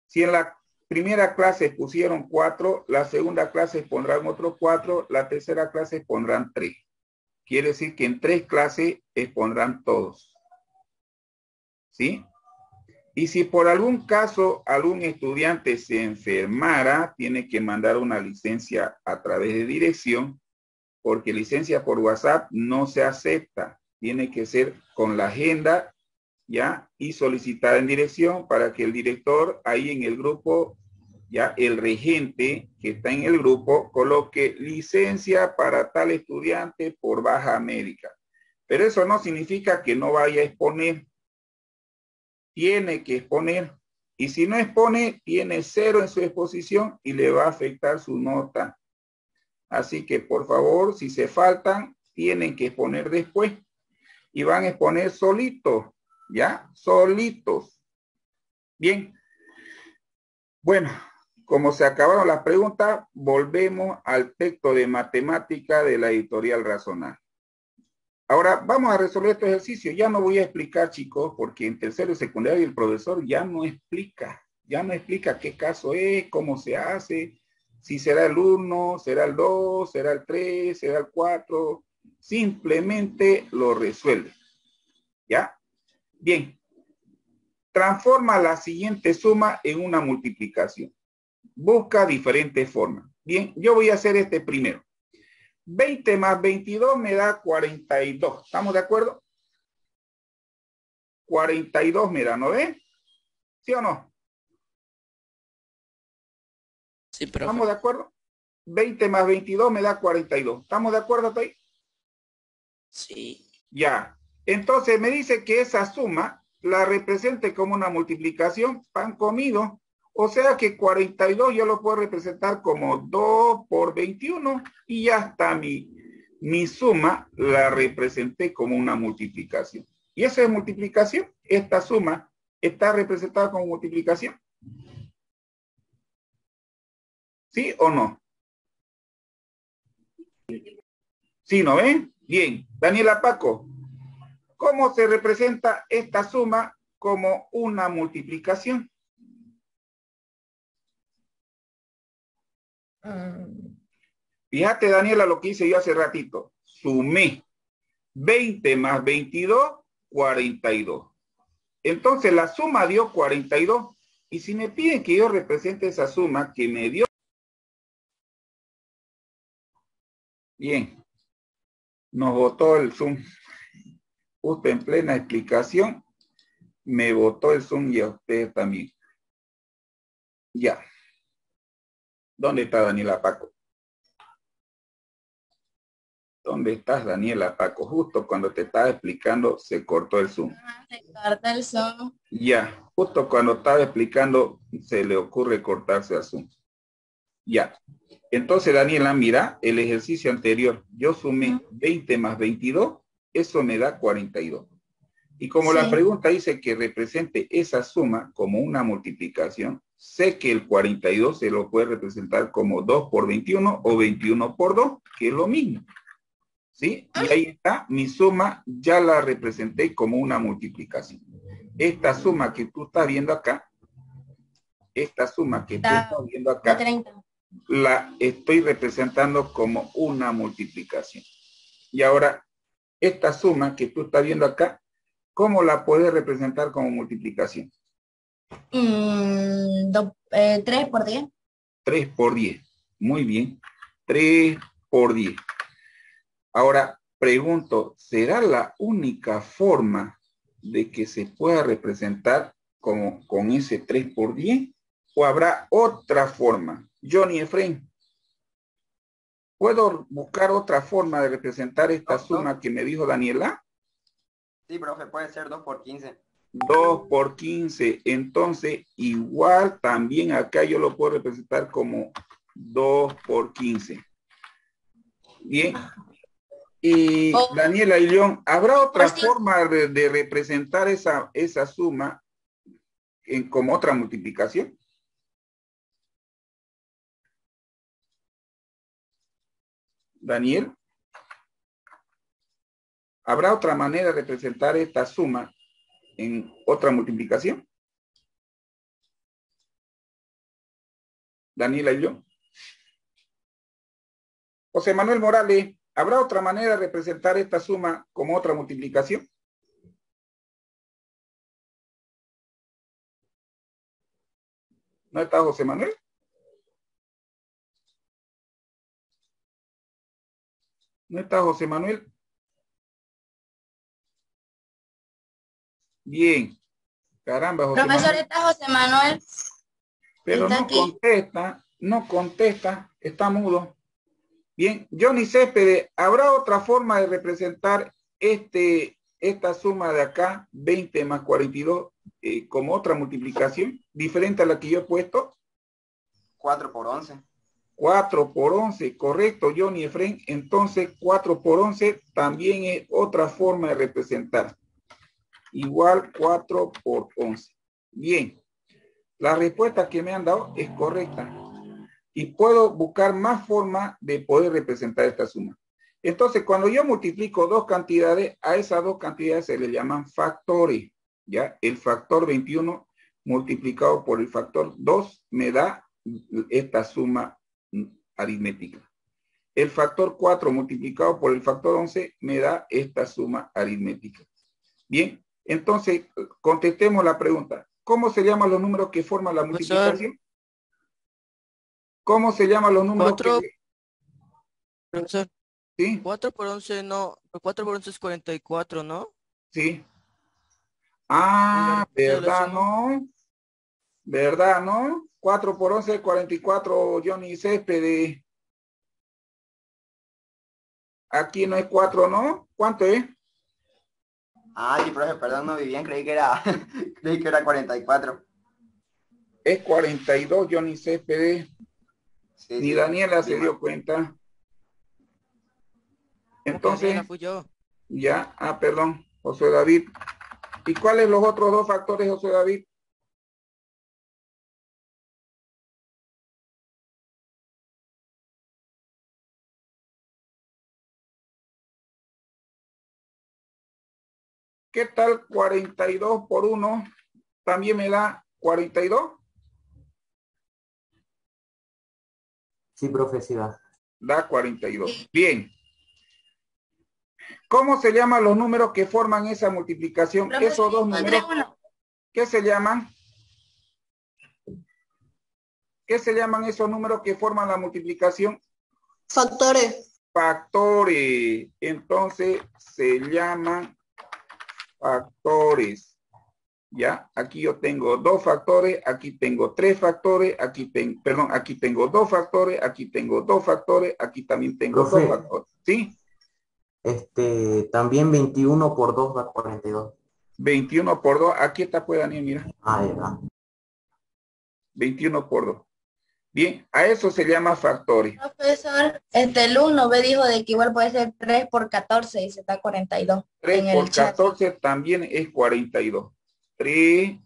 [SPEAKER 2] Si en la primera clase pusieron 4, la segunda clase pondrán otros 4, la tercera clase pondrán 3. Quiere decir que en tres clases expondrán todos. ¿Sí? Y si por algún caso algún estudiante se enfermara, tiene que mandar una licencia a través de dirección, porque licencia por WhatsApp no se acepta. Tiene que ser con la agenda, ¿ya? Y solicitada en dirección para que el director ahí en el grupo, ya el regente que está en el grupo, coloque licencia para tal estudiante por baja médica. Pero eso no significa que no vaya a exponer tiene que exponer. Y si no expone, tiene cero en su exposición y le va a afectar su nota. Así que por favor, si se faltan, tienen que exponer después. Y van a exponer solitos, ¿ya? Solitos. Bien. Bueno, como se acabaron las preguntas, volvemos al texto de matemática de la editorial Razonar. Ahora vamos a resolver este ejercicio. Ya no voy a explicar, chicos, porque en tercero y secundario el profesor ya no explica. Ya no explica qué caso es, cómo se hace, si será el 1, será el 2, será el 3, será el 4. Simplemente lo resuelve. ¿Ya? Bien. Transforma la siguiente suma en una multiplicación. Busca diferentes formas. Bien, yo voy a hacer este primero. 20 más 22 me da 42. ¿Estamos de acuerdo? 42 me da, ¿no ve? ¿Sí o no?
[SPEAKER 5] Sí, profe.
[SPEAKER 2] ¿Estamos de acuerdo? 20 más 22 me da 42. ¿Estamos de acuerdo hasta ahí?
[SPEAKER 5] Sí.
[SPEAKER 2] Ya. Entonces me dice que esa suma la represente como una multiplicación pan comido. O sea que 42 yo lo puedo representar como 2 por 21 y ya está mi, mi suma la representé como una multiplicación. ¿Y eso es multiplicación? Esta suma está representada como multiplicación. ¿Sí o no? ¿Sí, no ven? Bien. Daniela Paco, ¿cómo se representa esta suma como una multiplicación? Fíjate, Daniela, lo que hice yo hace ratito. Sumé 20 más 22, 42. Entonces la suma dio 42. Y si me piden que yo represente esa suma que me dio... Bien. Nos votó el Zoom. Justo en plena explicación, me votó el Zoom y a ustedes también. Ya. ¿Dónde está Daniela Paco? ¿Dónde estás, Daniela Paco? Justo cuando te estaba explicando, se cortó el Zoom.
[SPEAKER 1] Se corta el Zoom.
[SPEAKER 2] Ya, justo cuando estaba explicando, se le ocurre cortarse el Zoom. Ya. Entonces, Daniela, mira, el ejercicio anterior, yo sumé 20 más 22, eso me da 42. Y como la pregunta dice que represente esa suma como una multiplicación, sé que el 42 se lo puede representar como 2 por 21 o 21 por 2, que es lo mismo. ¿Sí? Y ahí está, mi suma ya la representé como una multiplicación. Esta suma que tú estás viendo acá, esta suma que tú estás viendo acá,
[SPEAKER 1] 30.
[SPEAKER 2] la estoy representando como una multiplicación. Y ahora, esta suma que tú estás viendo acá, ¿cómo la puedes representar como multiplicación?
[SPEAKER 1] Mm, do- eh, 3 por 10.
[SPEAKER 2] 3 por 10. Muy bien. 3 por 10. Ahora, pregunto, ¿será la única forma de que se pueda representar como con ese 3 por 10? ¿O habrá otra forma? Johnny Efraín, ¿puedo buscar otra forma de representar esta
[SPEAKER 9] No, no.
[SPEAKER 2] suma que me dijo Daniela?
[SPEAKER 9] Sí, profe, puede ser 2 por 15.
[SPEAKER 2] 2 por 15. Entonces, igual también acá yo lo puedo representar como 2 por 15. Bien. Y
[SPEAKER 1] Oh.
[SPEAKER 2] Daniela y León, ¿habrá otra
[SPEAKER 1] sí.
[SPEAKER 2] forma de, de representar esa, esa suma en, como otra multiplicación? Daniel, ¿habrá otra manera de representar esta suma en otra multiplicación? Daniela y yo. José Manuel Morales, ¿habrá otra manera de representar esta suma como otra multiplicación? ¿No está José Manuel? ¿No está José Manuel? Bien. Caramba, José
[SPEAKER 1] Profesor,
[SPEAKER 2] Manuel.
[SPEAKER 1] está José Manuel.
[SPEAKER 2] Pero
[SPEAKER 1] está
[SPEAKER 2] no
[SPEAKER 1] aquí.
[SPEAKER 2] contesta, no contesta, está mudo. Bien, Johnny Céspedes, ¿habrá otra forma de representar este, esta suma de acá, 20 más 42, eh, como otra multiplicación, diferente a la que yo he puesto?
[SPEAKER 9] 4 por 11.
[SPEAKER 2] 4 por 11, correcto, Johnny Efren. Entonces, 4 por 11 también es otra forma de representar. Igual 4 por 11. Bien, la respuesta que me han dado es correcta. Y puedo buscar más formas de poder representar esta suma. Entonces, cuando yo multiplico dos cantidades, a esas dos cantidades se le llaman factores. ¿Ya? El factor 21 multiplicado por el factor 2 me da esta suma aritmética. El factor 4 multiplicado por el factor 11 me da esta suma aritmética. Bien, entonces contestemos la pregunta. ¿Cómo se llaman los números que forman la multiplicación? ¿Cómo se llaman los números
[SPEAKER 5] Cuatro.
[SPEAKER 2] que...
[SPEAKER 5] Profesor,
[SPEAKER 2] Sí,
[SPEAKER 5] 4 por 11 no, 4 por 11 es 44, ¿no?
[SPEAKER 2] sí. Ah,
[SPEAKER 5] ¿Y la
[SPEAKER 2] ¿verdad, no? ¿Verdad, no? 4 por 11, 44, Johnny Céspedes. Aquí no es 4, ¿no? ¿Cuánto es?
[SPEAKER 9] Ah, sí, profe, perdón, no vi bien, creí que era, [LAUGHS] creí que era 44.
[SPEAKER 2] Es 42, Johnny Céspedes.
[SPEAKER 9] Sí,
[SPEAKER 2] Ni
[SPEAKER 9] sí.
[SPEAKER 2] Daniela
[SPEAKER 9] Sí,
[SPEAKER 2] se dio cuenta.
[SPEAKER 5] ¿Cómo que
[SPEAKER 2] Entonces,
[SPEAKER 5] Daniela fui yo.
[SPEAKER 2] ya, ah, perdón, José David. ¿Y cuáles los otros dos factores, José David? ¿Qué tal 42 por 1? ¿También me da 42?
[SPEAKER 11] Sí, profe, sí da.
[SPEAKER 2] Da 42. Bien. ¿Cómo se llaman los números que forman esa multiplicación?
[SPEAKER 1] Profe,
[SPEAKER 2] Esos dos números. ¿qué se llaman? ¿Qué se llaman esos números que forman la multiplicación?
[SPEAKER 12] Factores.
[SPEAKER 2] Factores. Entonces se llaman factores. ¿Ya? Aquí yo tengo dos factores, aquí tengo tres factores, aquí tengo, perdón, aquí tengo dos factores, aquí tengo dos factores, aquí también tengo
[SPEAKER 11] Profe.
[SPEAKER 2] dos factores. ¿Sí?
[SPEAKER 11] Este, también 21 por 2 da 42.
[SPEAKER 2] 21 por 2, aquí está pues Daniel, mira.
[SPEAKER 11] Ah, ya.
[SPEAKER 2] 21 por 2. Bien, a eso se llama factores.
[SPEAKER 1] Profesor, este el 1 me dijo de que igual puede ser 3 por 14 y se está 42.
[SPEAKER 2] 3
[SPEAKER 1] en el
[SPEAKER 2] por
[SPEAKER 1] chat.
[SPEAKER 2] 14 también es 42. 3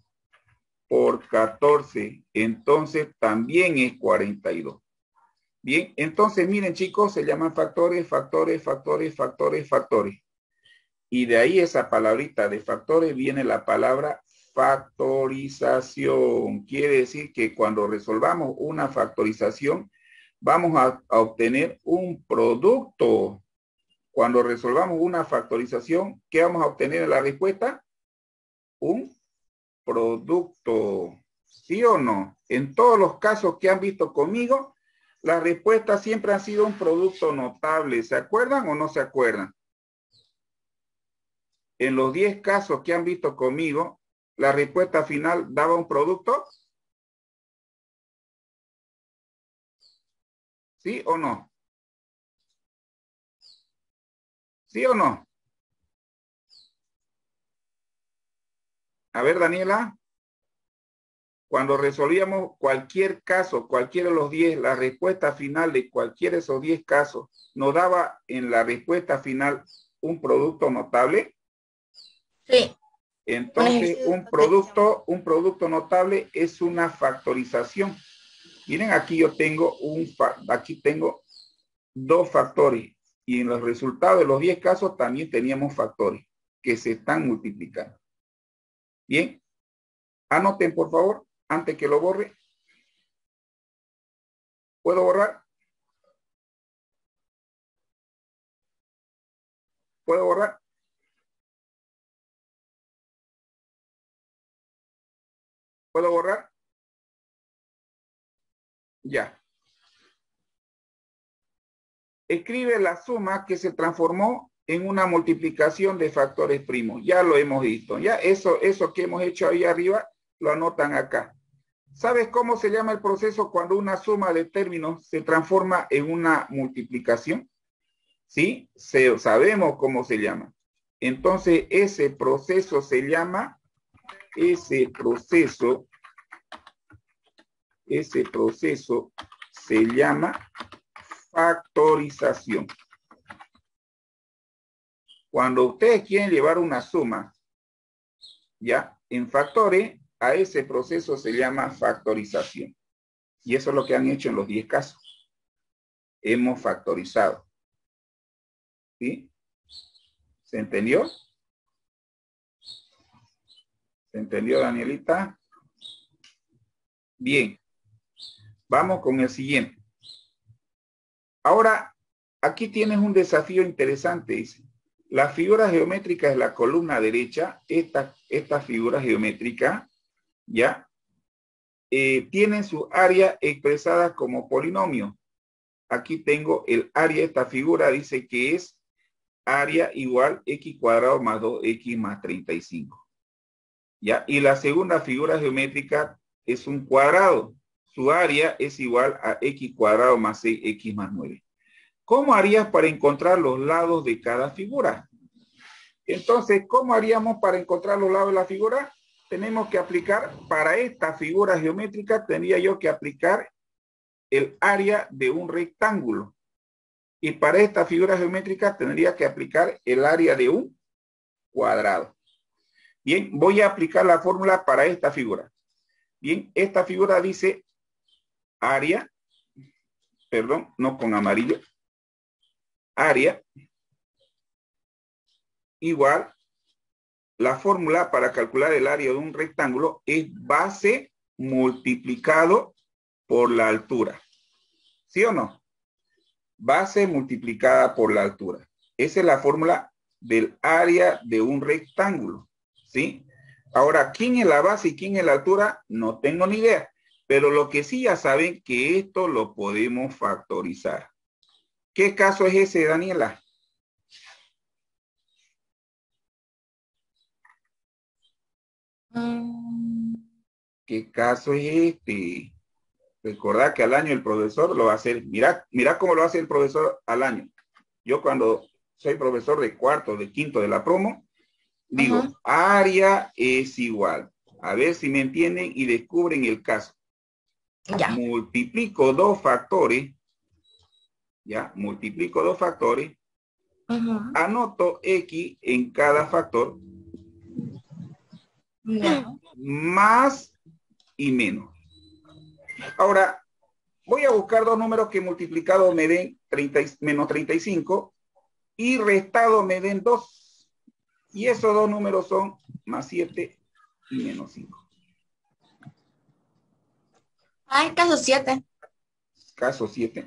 [SPEAKER 2] por 14, entonces también es 42. Bien, entonces miren chicos, se llaman factores, factores, factores, factores, factores. Y de ahí esa palabrita de factores viene la palabra factorización. Quiere decir que cuando resolvamos una factorización, vamos a, obtener un producto. Cuando resolvamos una factorización, ¿qué vamos a obtener en la respuesta? Un producto. ¿Sí o no? En todos los casos que han visto conmigo, las respuestas siempre han sido un producto notable. ¿Se acuerdan o no se acuerdan? En los 10 casos que han visto conmigo, la respuesta final daba un producto. ¿Sí o no? ¿Sí o no? A ver, Daniela. Cuando resolvíamos cualquier caso, cualquiera de los 10, la respuesta final de cualquiera de esos 10 casos nos daba en la respuesta final un producto notable.
[SPEAKER 1] Sí.
[SPEAKER 2] Entonces, un producto, un producto notable es una factorización. Miren, aquí yo tengo un, aquí tengo dos factores y en los resultados de los 10 casos también teníamos factores que se están multiplicando. Bien, anoten por favor, antes que lo borre. ¿Puedo borrar? ¿Puedo borrar? ¿Puedo borrar? Ya. Escribe la suma que se transformó en una multiplicación de factores primos. Ya lo hemos visto. Ya eso, eso que hemos hecho ahí arriba, lo anotan acá. ¿Sabes cómo se llama el proceso cuando una suma de términos se transforma en una multiplicación? ¿Sí? Se, sabemos cómo se llama. Entonces, ese proceso se llama, ese proceso, ese proceso se llama factorización. Cuando ustedes quieren llevar una suma, ya, en factores, a ese proceso se llama factorización. Y eso es lo que han hecho en los 10 casos. Hemos factorizado. ¿Sí? ¿Se entendió? ¿Se entendió, Danielita? Bien. Vamos con el siguiente. Ahora, aquí tienes un desafío interesante, dice. Las figuras geométricas de la columna derecha, esta, esta figura geométrica, ¿ya? Eh, tienen su área expresada como polinomio. Aquí tengo el área de esta figura, dice que es área igual x cuadrado más 2x más 35. Y la segunda figura geométrica es un cuadrado. Su área es igual a x cuadrado más 6x más 9. ¿Cómo harías para encontrar los lados de cada figura? Entonces, ¿cómo haríamos para encontrar los lados de la figura? Tenemos que aplicar, para esta figura geométrica, tendría yo que aplicar el área de un rectángulo. Y para esta figura geométrica tendría que aplicar el área de un cuadrado. Bien, voy a aplicar la fórmula para esta figura. Bien, esta figura dice área, perdón, no con amarillo, área igual, la fórmula para calcular el área de un rectángulo es base multiplicado por la altura. ¿Sí o no? Base multiplicada por la altura. Esa es la fórmula del área de un rectángulo. ¿Sí? Ahora, ¿quién es la base y quién es la altura? No tengo ni idea. Pero lo que sí ya saben que esto lo podemos factorizar. ¿Qué caso es ese, Daniela? ¿Qué caso es este? Recordad que al año el profesor lo va a hacer. Mira, mira cómo lo hace el profesor al año. Yo cuando soy profesor de cuarto, de quinto de la promo, digo, área es igual. A ver si me entienden y descubren el caso. Ya. Multiplico dos factores. Ya, multiplico dos factores. Anoto X en cada factor. Más y menos. Ahora, voy a buscar dos números que multiplicado me den 30, menos 35 y restado me den 2. Y esos dos números son más 7 y menos 5.
[SPEAKER 1] Ah, caso 7.
[SPEAKER 2] Caso 7.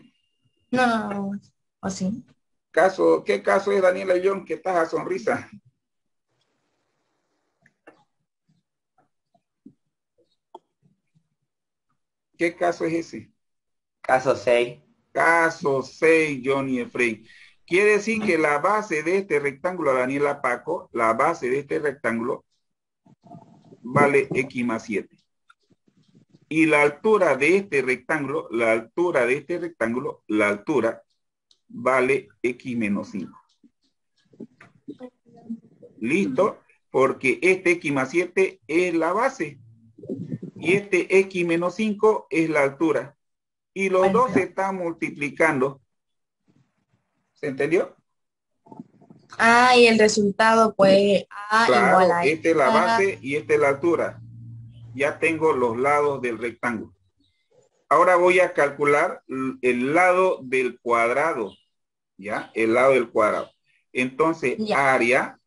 [SPEAKER 1] No, no, no. ¿O sí?
[SPEAKER 2] Caso, ¿qué caso es Daniela León que estás a sonrisa? ¿Qué caso es ese?
[SPEAKER 9] Caso 6.
[SPEAKER 2] Caso 6, Johnny Efraín. Quiere decir que la base de este rectángulo, Daniela Paco, la base de este rectángulo vale X más 7. Y la altura de este rectángulo, la altura de este rectángulo, la altura vale X menos 5. ¿Listo? Porque este X más 7 es la base y este x menos 5 es la altura. Y los dos se están multiplicando. ¿Se entendió?
[SPEAKER 1] Ah, y el resultado pues A igual a
[SPEAKER 2] Esta es la base y esta es la altura. Ya tengo los lados del rectángulo. Ahora voy a calcular el lado del cuadrado. ¿Ya? El lado del cuadrado. Entonces, área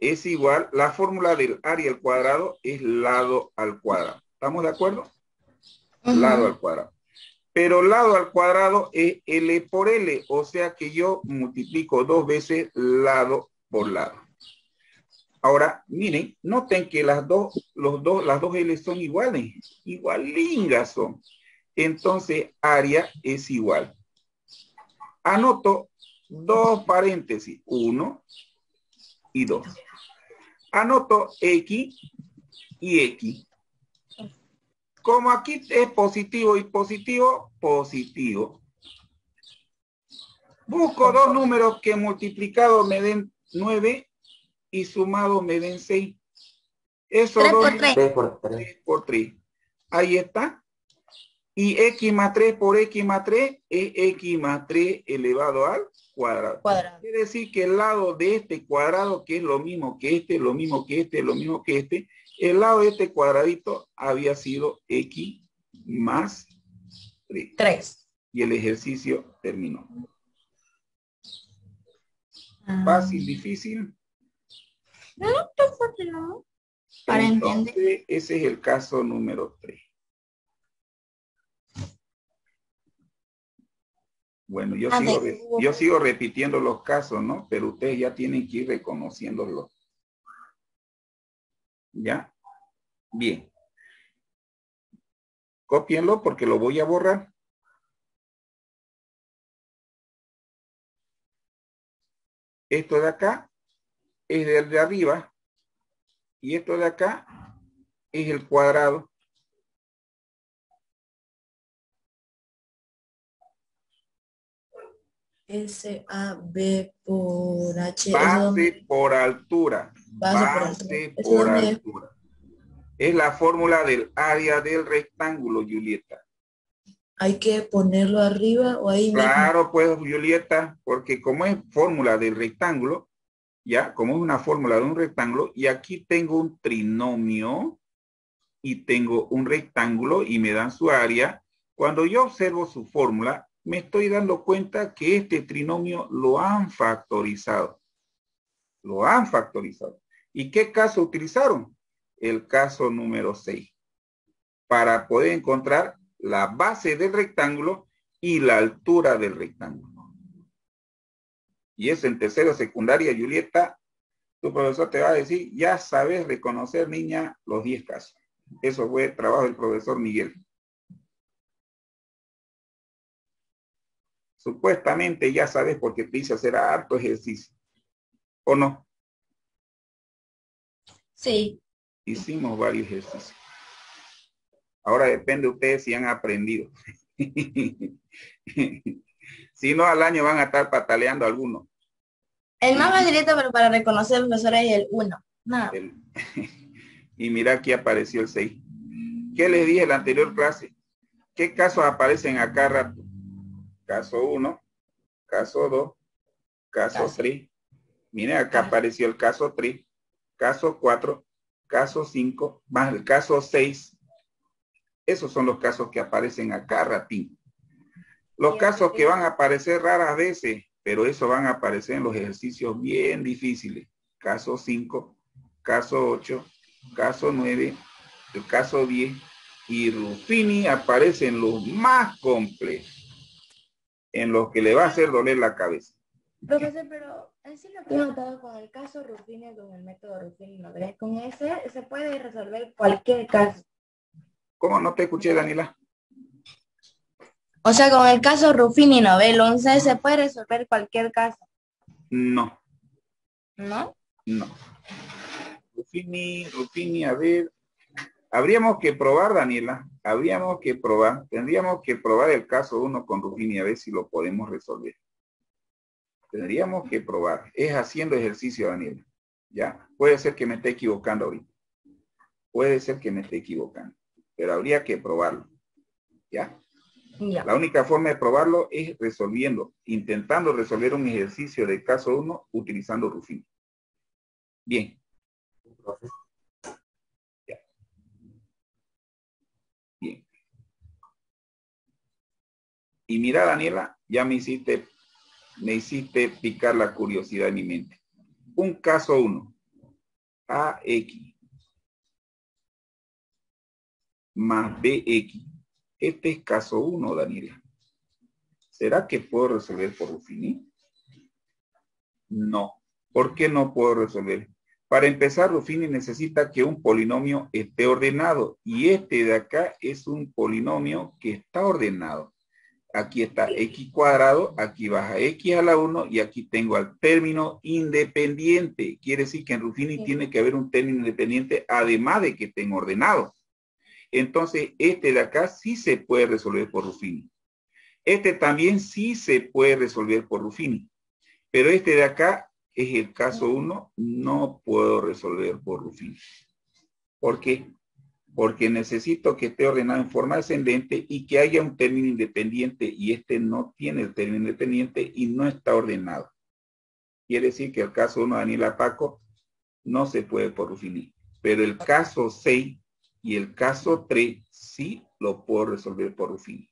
[SPEAKER 2] es igual, la fórmula del área al cuadrado es lado al cuadrado. ¿Estamos de acuerdo? Lado al cuadrado. Pero lado al cuadrado es L por L, o sea que yo multiplico dos veces lado por lado. Ahora, miren, noten que las dos, L son iguales, igualingas son. Entonces, área es igual. Anoto dos paréntesis, uno y dos anoto X y X. Como aquí es positivo y positivo, positivo. Busco dos números que multiplicado me den 9 y sumado me den 6. Eso 3 por 3. por 3 por 3. Ahí está. Y x más 3 por x más 3 es x más 3 elevado al cuadrado. Quiere decir que el lado de este cuadrado, que es lo mismo que este, lo mismo que este, lo mismo que este, el lado de este cuadradito había sido x más 3. Y el ejercicio terminó. Ah. Fácil, difícil.
[SPEAKER 1] No, no, fácil, ¿no? Para entender.
[SPEAKER 2] Ese es el caso número 3. Bueno, yo, sigo, yo sigo repitiendo los casos, ¿no? Pero ustedes ya tienen que ir reconociéndolos. ¿Ya? Bien. Cópienlo porque lo voy a borrar. Esto de acá es del de arriba y esto de acá es el cuadrado.
[SPEAKER 1] S, A, B por H.
[SPEAKER 2] Base por altura. Base, por altura. Es la fórmula del área del rectángulo, Julieta.
[SPEAKER 1] ¿Hay que ponerlo arriba o ahí
[SPEAKER 2] Claro, pues, Julieta, porque como es fórmula del rectángulo, ya, como es una fórmula de un rectángulo, y aquí tengo un trinomio y tengo un rectángulo y me dan su área, cuando yo observo su fórmula, me estoy dando cuenta que este trinomio lo han factorizado. Lo han factorizado. ¿Y qué caso utilizaron? el caso número 6 para poder encontrar la base del rectángulo y la altura del rectángulo. Y es en tercero secundaria, Julieta, tu profesor te va a decir, ya sabes reconocer, niña, los 10 casos. Eso fue el trabajo del profesor Miguel. Supuestamente ya sabes porque te hice hacer harto ejercicio. ¿O no?
[SPEAKER 1] Sí.
[SPEAKER 2] Hicimos varios ejercicios. Ahora depende de ustedes si han aprendido. [LAUGHS] si no, al año van a estar pataleando algunos.
[SPEAKER 1] El más facilito pero para reconocer profesor es el 1. Nada. [LAUGHS]
[SPEAKER 2] y mira aquí apareció el 6. ¿Qué les dije en la anterior clase? ¿Qué casos aparecen acá rato? Caso 1, caso 2, caso 3. Miren, acá apareció el caso 3, caso 4, caso 5, más el caso 6. Esos son los casos que aparecen acá ratín. Los casos que van a aparecer raras veces, pero eso van a aparecer en los ejercicios bien difíciles. Caso 5, caso 8, caso 9, el caso 10 y Ruffini aparece en los más complejos, en los que le va a hacer doler la cabeza.
[SPEAKER 1] Profesor, pero en sí lo que he notado con el caso Ruffini, con el método Ruffini, ¿no? con ese se puede resolver cualquier caso.
[SPEAKER 2] ¿Cómo no te escuché, Daniela?
[SPEAKER 1] O sea, con el caso Ruffini Nobel 11 se puede resolver cualquier caso.
[SPEAKER 2] No.
[SPEAKER 1] ¿No?
[SPEAKER 2] No. Ruffini, Ruffini, a ver. Habríamos que probar, Daniela. Habríamos que probar. Tendríamos que probar el caso 1 con Ruffini a ver si lo podemos resolver. Tendríamos que probar. Es haciendo ejercicio, Daniela. Ya. Puede ser que me esté equivocando ahorita. Puede ser que me esté equivocando. Pero habría que probarlo. ¿Ya? La única forma de probarlo es resolviendo, intentando resolver un ejercicio de caso 1 utilizando Ruffini. Bien. Bien. Y mira, Daniela, ya me hiciste, me hiciste picar la curiosidad en mi mente. Un caso 1. AX más BX este es caso 1, Daniela. ¿Será que puedo resolver por Ruffini? No. ¿Por qué no puedo resolver? Para empezar, Ruffini necesita que un polinomio esté ordenado y este de acá es un polinomio que está ordenado. Aquí está x cuadrado, aquí baja x a la 1 y aquí tengo al término independiente. Quiere decir que en Ruffini tiene que haber un término independiente además de que estén ordenados. Entonces, este de acá sí se puede resolver por Ruffini. Este también sí se puede resolver por Ruffini. Pero este de acá es el caso 1, no puedo resolver por Ruffini. ¿Por qué? Porque necesito que esté ordenado en forma ascendente y que haya un término independiente y este no tiene el término independiente y no está ordenado. Quiere decir que el caso 1 de Daniela Paco no se puede por Ruffini. Pero el caso 6 y el caso 3 sí lo puedo resolver por Ruffini.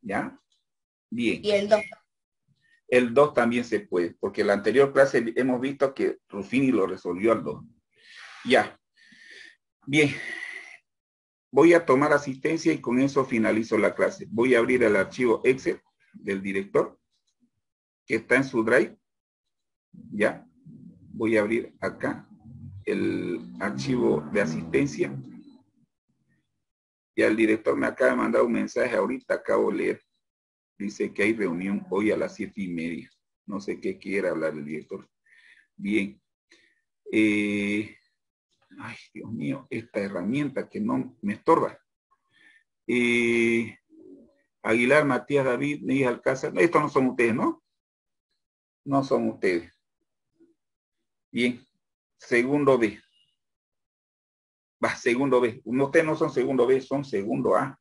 [SPEAKER 2] ¿Ya? Bien.
[SPEAKER 1] ¿Y el 2?
[SPEAKER 2] El 2 también se puede, porque en la anterior clase hemos visto que Ruffini lo resolvió al 2. Ya. Bien. Voy a tomar asistencia y con eso finalizo la clase. Voy a abrir el archivo Excel del director que está en su drive. Ya. Voy a abrir acá el archivo de asistencia. Y al director me acaba de mandar un mensaje ahorita, acabo de leer. Dice que hay reunión hoy a las siete y media. No sé qué quiere hablar el director. Bien. Eh, ay, Dios mío, esta herramienta que no me estorba. Eh, Aguilar, Matías, David, Neis Alcázar. Estos no son ustedes, ¿no? No son ustedes. Bien segundo B. Va, segundo B. Ustedes no son segundo B, son segundo A.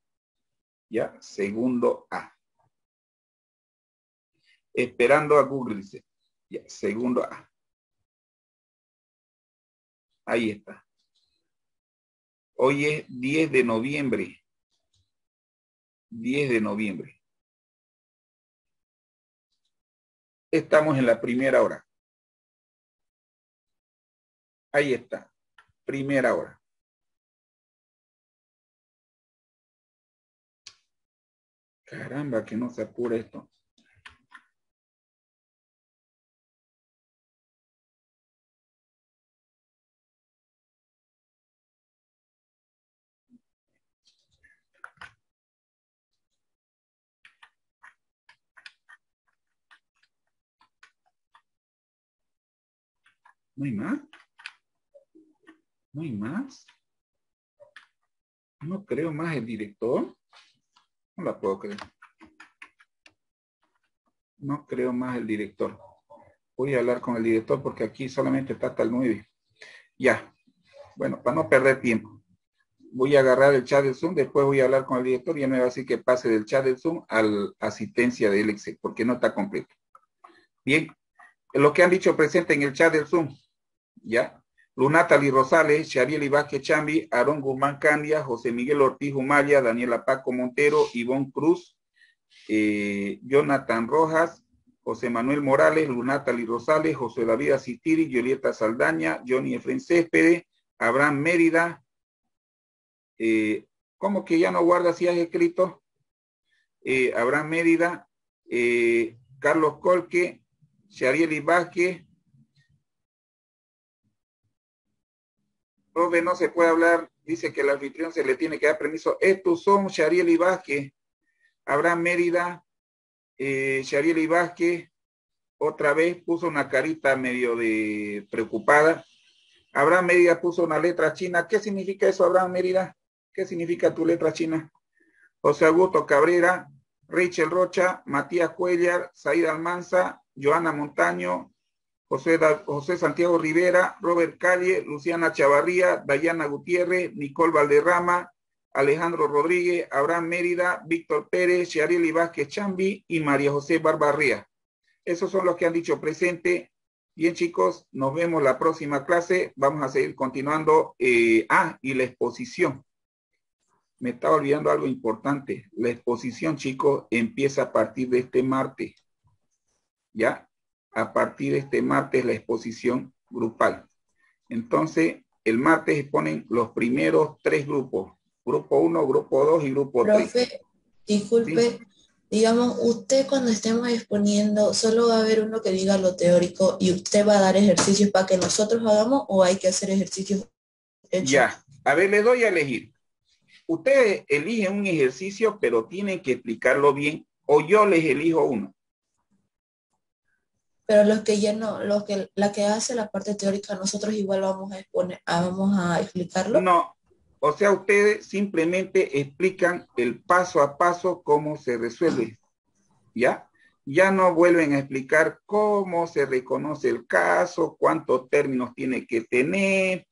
[SPEAKER 2] Ya, segundo A. Esperando a Google, dice. Ya, segundo A. Ahí está. Hoy es 10 de noviembre. 10 de noviembre. Estamos en la primera hora. Ahí está. Primera hora. Caramba, que no se apure esto. ¿No hay más? ¿No hay más? No creo más el director. No la puedo creer. No creo más el director. Voy a hablar con el director porque aquí solamente está hasta el 9. Ya. Bueno, para no perder tiempo. Voy a agarrar el chat del Zoom, después voy a hablar con el director y ya me va a decir que pase del chat del Zoom a la asistencia del Excel, porque no está completo. Bien, lo que han dicho presente en el chat del Zoom, ¿ya? Lunatali Rosales, Shariel Vázquez Chambi, Aarón Guzmán Candia, José Miguel Ortiz Humaya, Daniela Paco Montero, Ivonne Cruz, eh, Jonathan Rojas, José Manuel Morales, Lunatali Rosales, José David Asitiri, Julieta Saldaña, Johnny Efren Céspedes, Abraham Mérida, eh, ¿cómo que ya no guarda si has escrito? Eh, Abraham Mérida, eh, Carlos Colque, Shariel Vázquez, Profe, no se puede hablar, dice que el anfitrión se le tiene que dar permiso. Estos son Shariel Vázquez, Abraham Mérida, eh, Shariel Vázquez, otra vez puso una carita medio de preocupada. Abraham Mérida puso una letra china. ¿Qué significa eso, Abraham Mérida? ¿Qué significa tu letra china? José Augusto Cabrera, Rachel Rocha, Matías Cuellar, Saída Almanza, Joana Montaño, José, Santiago Rivera, Robert Calle, Luciana Chavarría, Dayana Gutiérrez, Nicole Valderrama, Alejandro Rodríguez, Abraham Mérida, Víctor Pérez, Sharieli Vázquez Chambi y María José Barbarría. Esos son los que han dicho presente. Bien, chicos, nos vemos la próxima clase. Vamos a seguir continuando. Eh, ah, y la exposición. Me estaba olvidando algo importante. La exposición, chicos, empieza a partir de este martes. ¿Ya? a partir de este martes la exposición grupal. Entonces, el martes exponen los primeros tres grupos, grupo 1, grupo 2 y grupo 3.
[SPEAKER 3] Profe, disculpe, digamos, usted cuando estemos exponiendo, solo va a haber uno que diga lo teórico y usted va a dar ejercicios para que nosotros hagamos o hay que hacer ejercicios
[SPEAKER 2] hechos? Ya, a ver, le doy a elegir. Ustedes eligen un ejercicio, pero tienen que explicarlo bien, o yo les elijo uno
[SPEAKER 3] pero los que ya no, los que la que hace la parte teórica, nosotros igual vamos a exponer, vamos a explicarlo.
[SPEAKER 2] No, o sea, ustedes simplemente explican el paso a paso cómo se resuelve, ¿ya? Ya no vuelven a explicar cómo se reconoce el caso, cuántos términos tiene que tener,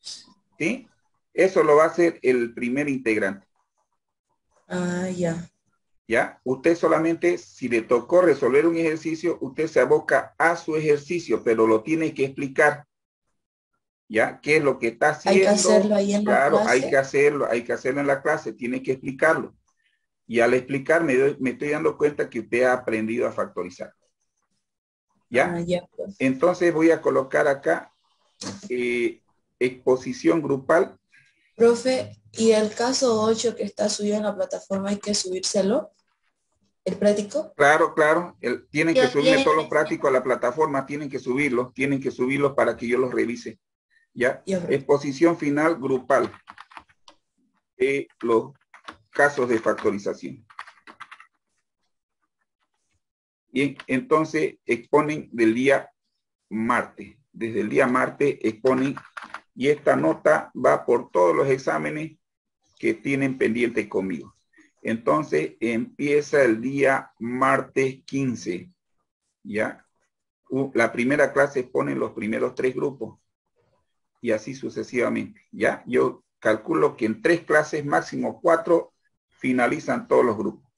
[SPEAKER 2] ¿sí? Eso lo va a hacer el primer integrante.
[SPEAKER 3] Ah, ya.
[SPEAKER 2] ¿Ya? Usted solamente, si le tocó resolver un ejercicio, usted se aboca a su ejercicio, pero lo tiene que explicar, ¿ya? ¿Qué es lo que está haciendo?
[SPEAKER 3] Hay que hacerlo ahí en
[SPEAKER 2] claro,
[SPEAKER 3] la clase.
[SPEAKER 2] hay que hacerlo, hay que hacerlo en la clase, tiene que explicarlo. Y al explicar me, doy, me estoy dando cuenta que usted ha aprendido a factorizar. ¿Ya?
[SPEAKER 3] Ah, ya pues.
[SPEAKER 2] Entonces voy a colocar acá eh, exposición grupal.
[SPEAKER 3] Profe, ¿y el caso 8 que está subido en la plataforma hay que subírselo? ¿El práctico?
[SPEAKER 2] Claro, claro. El, tienen que
[SPEAKER 3] Yo
[SPEAKER 2] subir
[SPEAKER 3] tiene-
[SPEAKER 2] todos los prácticos a la plataforma, tienen que subirlos, tienen que subirlos para que yo los revise. ¿Ya? Exposición final grupal de los casos de factorización. Bien, entonces exponen del día martes. Desde el día martes exponen y esta nota va por todos los exámenes que tienen pendiente conmigo. Entonces empieza el día martes 15. ¿Ya? La primera clase pone los primeros tres grupos y así sucesivamente. ¿Ya? Yo calculo que en tres clases, máximo cuatro, finalizan todos los grupos.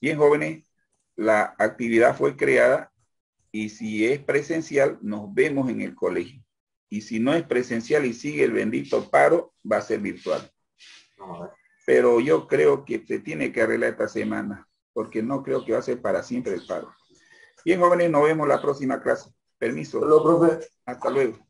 [SPEAKER 2] Bien, jóvenes, la actividad fue creada y si es presencial, nos vemos en el colegio. Y si no es presencial y sigue el bendito paro, va a ser virtual. Pero yo creo que se tiene que arreglar esta semana, porque no creo que va a ser para siempre el paro. Bien, jóvenes, nos vemos la próxima clase. Permiso. Hasta luego.